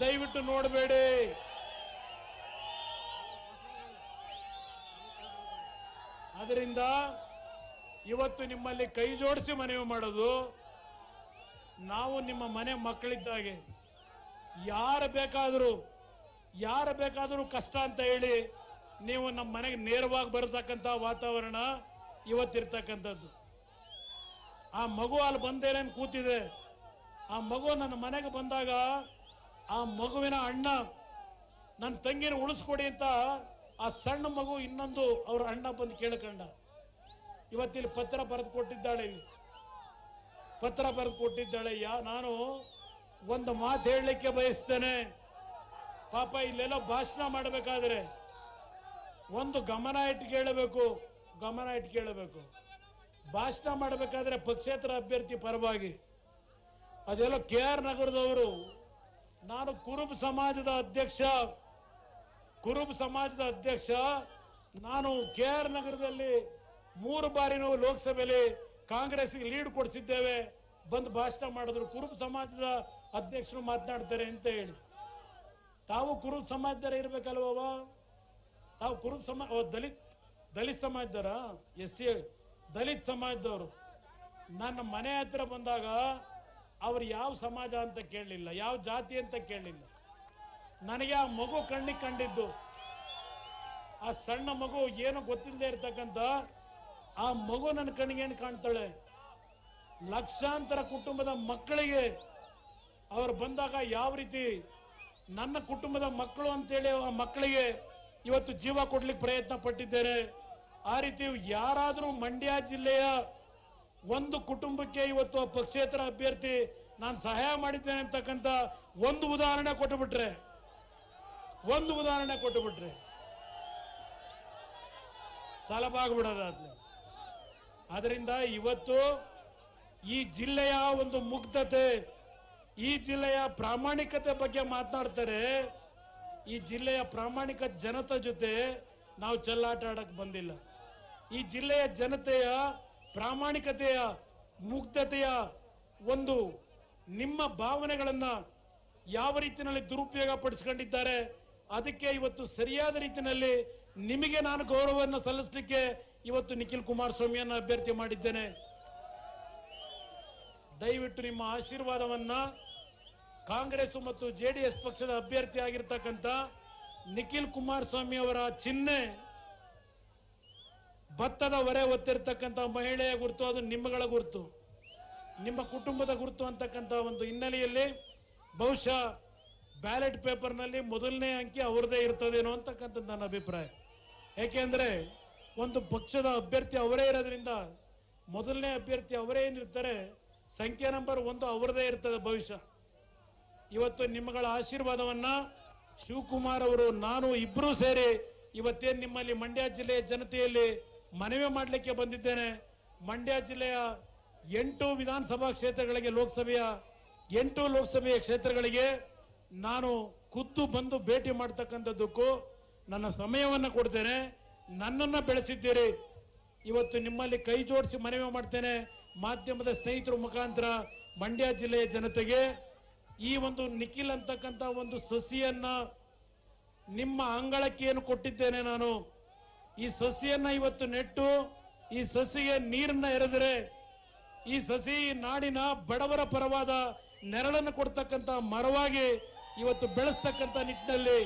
ದಯವಿಟ್ಟು ನೋಡಬೇಡಿ. ಅದರಿಂದ ಇವತ್ತು ನಿಮ್ಮಲ್ಲಿ ಕೈ ಜೋಡಿಸಿ ಮನವಿ ಮಾಡೋದು, ನಾವು ನಿಮ್ಮ ಮನೆ ಮಕ್ಕಳಿದ್ದಾಗೆ ಯಾರು ಬೇಕಾದರೂ ಯಾರು ಬೇಕಾದರೂ ಕಷ್ಟ ಅಂತ ಹೇಳಿ ನೀವು ನಮ್ಮ ಮನೆಗೆ ನೇರವಾಗಿ ಬರತಕ್ಕಂಥ ವಾತಾವರಣ ಇವತ್ತಿರ್ತಕ್ಕಂಥದ್ದು. ಆ ಮಗು ಅಲ್ಲಿ ಬಂದೇನೇನು ಕೂತಿದೆ? ಆ ಮಗು ನನ್ನ ಮನೆಗೆ ಬಂದಾಗ ಆ ಮಗುವಿನ ಅಣ್ಣ ನನ್ನ ತಂಗಿನ ಉಳಿಸ್ಕೊಡಿ ಅಂತ ಆ ಸಣ್ಣ ಮಗು ಇನ್ನೊಂದು ಅವ್ರ ಅಣ್ಣ ಬಂದು ಕೇಳ್ಕಂಡ. ಇವತ್ತಿಲ್ಲಿ ಪತ್ರ ಬರೆದು ಕೊಟ್ಟಿದ್ದಾಳೆ ಇಲ್ಲಿ. ಪತ್ರ ಬರೆದು ಕೊಟ್ಟಿದ್ದಾಳೆ, ಯಾ, ನಾನು ಒಂದು ಮಾತು ಹೇಳಲಿಕ್ಕೆ ಬಯಸ್ತೇನೆ. ಪಾಪ ಇಲ್ಲೆಲ್ಲ ಭಾಷಣ ಮಾಡಬೇಕಾದ್ರೆ ಒಂದು ಗಮನ ಇಟ್ಟು ಕೇಳಬೇಕು. ಗಮನ ಇಟ್ಕೇಳಬೇಕು ಭಾಷಣ ಮಾಡಬೇಕಾದ್ರೆ ಪಕ್ಷೇತರ ಅಭ್ಯರ್ಥಿ ಪರವಾಗಿ. ಅದೆಲ್ಲ ಕೆ ಆರ್ ನಗರದವರು ನಾನು ಕುರುಬ ಸಮಾಜದ ಅಧ್ಯಕ್ಷ ಕುರುಬ ಸಮಾಜದ ಅಧ್ಯಕ್ಷ ನಾನು ಕೆ ಆರ್ ನಗರದಲ್ಲಿ ಮೂರು ಬಾರಿ ನಾವು ಲೋಕಸಭೆಯಲ್ಲಿ ಕಾಂಗ್ರೆಸ್ಗೆ ಲೀಡ್ ಕೊಡಿಸಿದ್ದೇವೆ. ಬಂದು ಭಾಷಣ ಮಾಡಿದ್ರು. ಕುರುಬ ಸಮಾಜದ ಅಧ್ಯಕ್ಷರು ಮಾತನಾಡ್ತಾರೆ ಅಂತ ಹೇಳಿ. ತಾವು ಕುರುಬ ಸಮಾಜದವರೇ ಇರ್ಬೇಕಲ್ವ ತಾವು ಕುರುಬ ಸಮಾಜ ಓ, ದಲಿತ್ ದಲಿತ್ ಸಮಾಜದವರ, ಎಸ್ ಸಿ ದಲಿತ ಸಮಾಜದವರು, ನನ್ನ ಮನೆ ಹತ್ರ ಬಂದಾಗ ಅವ್ರು ಯಾವ ಸಮಾಜ ಅಂತ ಕೇಳಲಿಲ್ಲ, ಯಾವ ಜಾತಿ ಅಂತ ಕೇಳಲಿಲ್ಲ. ನನಗೆ ಆ ಮಗು ಕಣ್ಣಿಗೆ ಕಂಡಿದ್ದು. ಆ ಸಣ್ಣ ಮಗು ಏನು ಗೊತ್ತಿಲ್ಲದೆ ಇರ್ತಕ್ಕಂಥ, ಆ ಮಗು ನನ್ನ ಕಣ್ಣಿಗೆ ಏನು ಕಾಣ್ತಾಳೆ? ಲಕ್ಷಾಂತರ ಕುಟುಂಬದ ಮಕ್ಕಳಿಗೆ ಅವರು ಬಂದಾಗ ಯಾವ ರೀತಿ ನನ್ನ ಕುಟುಂಬದ ಮಕ್ಕಳು ಅಂತೇಳಿ ಆ ಮಕ್ಕಳಿಗೆ ಇವತ್ತು ಜೀವ ಕೊಡ್ಲಿಕ್ಕೆ ಪ್ರಯತ್ನ ಪಟ್ಟಿದ್ದೇನೆ ಆ ರೀತಿ ಯಾರಾದರೂ ಮಂಡ್ಯ ಜಿಲ್ಲೆಯ ಒಂದು ಕುಟುಂಬಕ್ಕೆ ಇವತ್ತು ಪಕ್ಷೇತರ ಅಭ್ಯರ್ಥಿ ನಾನು ಸಹಾಯ ಮಾಡಿದ್ದೇನೆ ಅಂತಕ್ಕಂಥ ಒಂದು ಉದಾಹರಣೆ ಕೊಟ್ಟುಬಿಟ್ರೆ, ಒಂದು ಉದಾಹರಣೆ ಕೊಟ್ಟುಬಿಟ್ರೆ ತಲಪಾಗ್ಬಿಡೋದಾದ್ಲೆ ಅದರಿಂದ ಇವತ್ತು ಈ ಜಿಲ್ಲೆಯ ಒಂದು ಮುಗ್ಧತೆ, ಈ ಜಿಲ್ಲೆಯ ಪ್ರಾಮಾಣಿಕತೆ ಬಗ್ಗೆ ಮಾತನಾಡ್ತಾರೆ. ಈ ಜಿಲ್ಲೆಯ ಪ್ರಾಮಾಣಿಕ ಜನತೆ ಜೊತೆ ನಾವು ಚೆಲ್ಲಾಟ ಆಡಕ್ ಬಂದಿಲ್ಲ. ಈ ಜಿಲ್ಲೆಯ ಜನತೆಯ ಪ್ರಾಮಾಣಿಕತೆಯ, ಮುಗ್ಧತೆಯ ಒಂದು ನಿಮ್ಮ ಭಾವನೆಗಳನ್ನ ಯಾವ ರೀತಿಯಲ್ಲಿ ದುರುಪಯೋಗ ಪಡಿಸ್ಕೊಂಡಿದ್ದಾರೆ, ಅದಕ್ಕೆ ಇವತ್ತು ಸರಿಯಾದ ರೀತಿಯಲ್ಲಿ ನಿಮಗೆ ನಾನು ಗೌರವವನ್ನು ಸಲ್ಲಿಸಲಿಕ್ಕೆ ಇವತ್ತು ನಿಖಿಲ್ ಕುಮಾರಸ್ವಾಮಿಯನ್ನು ಅಭ್ಯರ್ಥಿ ಮಾಡಿದ್ದೇನೆ. ದಯವಿಟ್ಟು ನಿಮ್ಮ ಆಶೀರ್ವಾದವನ್ನ ಕಾಂಗ್ರೆಸ್ ಮತ್ತು ಜೆಡಿಎಸ್ ಪಕ್ಷದ ಅಭ್ಯರ್ಥಿ ಆಗಿರ್ತಕ್ಕಂಥ ನಿಖಿಲ್ ಕುಮಾರಸ್ವಾಮಿ ಅವರ ಚಿಹ್ನೆ ಭತ್ತದ ಹೊರೆ ಒತ್ತಿರ್ತಕ್ಕಂಥ ಮಹಿಳೆಯ ಗುರುತು, ಅದು ನಿಮ್ಮಗಳ ಗುರುತು. ನಿಮ್ಮ ಕುಟುಂಬದ ಗುರುತು ಅಂತಕ್ಕಂಥ ಒಂದು ಹಿನ್ನೆಲೆಯಲ್ಲಿ ಬಹುಶಃ ಬ್ಯಾಲೆಟ್ ಪೇಪರ್ನಲ್ಲಿ ಮೊದಲನೇ ಅಂಕಿ ಅವ್ರದೇ ಇರ್ತದೇನೋ ಅಂತಕ್ಕಂಥದ್ದು ನನ್ನ ಅಭಿಪ್ರಾಯ. ಯಾಕೆಂದ್ರೆ ಒಂದು ಪಕ್ಷದ ಅಭ್ಯರ್ಥಿ ಅವರೇ ಇರೋದ್ರಿಂದ ಮೊದಲನೇ ಅಭ್ಯರ್ಥಿ ಅವರೇ ಏನಿರ್ತಾರೆ, ಸಂಖ್ಯೆ ನಂಬರ್ ಒಂದು ಅವರದೇ ಇರ್ತದೆ ಭವಿಷ್ಯ. ಇವತ್ತು ನಿಮ್ಮಗಳ ಆಶೀರ್ವಾದವನ್ನ ಶಿವಕುಮಾರ್ ಅವರು, ನಾನು ಇಬ್ಬರೂ ಸೇರಿ ಇವತ್ತೇನು ನಿಮ್ಮಲ್ಲಿ ಮಂಡ್ಯ ಜಿಲ್ಲೆಯ ಜನತೆಯಲ್ಲಿ ಮನವಿ ಮಾಡಲಿಕ್ಕೆ ಬಂದಿದ್ದೇನೆ. ಮಂಡ್ಯ ಜಿಲ್ಲೆಯ ಎಂಟು ವಿಧಾನಸಭಾ ಕ್ಷೇತ್ರಗಳಿಗೆ, ಲೋಕಸಭೆಯ ಎಂಟು ಲೋಕಸಭೆಯ ಕ್ಷೇತ್ರಗಳಿಗೆ ನಾನು ಖುದ್ದು ಬಂದು ಭೇಟಿ ಮಾಡ್ತಕ್ಕಂಥದ್ದಕ್ಕೂ ನನ್ನ ಸಮಯವನ್ನು ಕೊಡ್ತೇನೆ. ನನ್ನನ್ನು ಬೆಳೆಸಿದ್ದೀರಿ. ಇವತ್ತು ನಿಮ್ಮಲ್ಲಿ ಕೈ ಜೋಡಿಸಿ ಮನವಿ ಮಾಡ್ತೇನೆ. ಮಾಧ್ಯಮದ ಸ್ನೇಹಿತರ ಮುಖಾಂತರ ಮಂಡ್ಯ ಜಿಲ್ಲೆಯ ಜನತೆಗೆ. ಈ ಒಂದು ನಿಖಿಲ್ ಅಂತಕ್ಕಂಥ ಒಂದು ಸಸಿಯನ್ನ ನಿಮ್ಮ ಅಂಗಳಕ್ಕೆ ಏನು ಕೊಟ್ಟಿದ್ದೇನೆ ನಾನು. ಈ ಸಸಿಯನ್ನ ಇವತ್ತು ನೆಟ್ಟು, ಈ ಸಸಿಗೆ ನೀರನ್ನ ಎರೆದರೆ, ಈ ಸಸಿ ನಾಡಿನ ಬಡವರ ಪರವಾದ ನೆರಳನ್ನು ಕೊಡ್ತಕ್ಕಂತ ಮರವಾಗಿ ಇವತ್ತು ಬೆಳೆಸ್ತಕ್ಕಂತ ನಿಟ್ಟಿನಲ್ಲಿ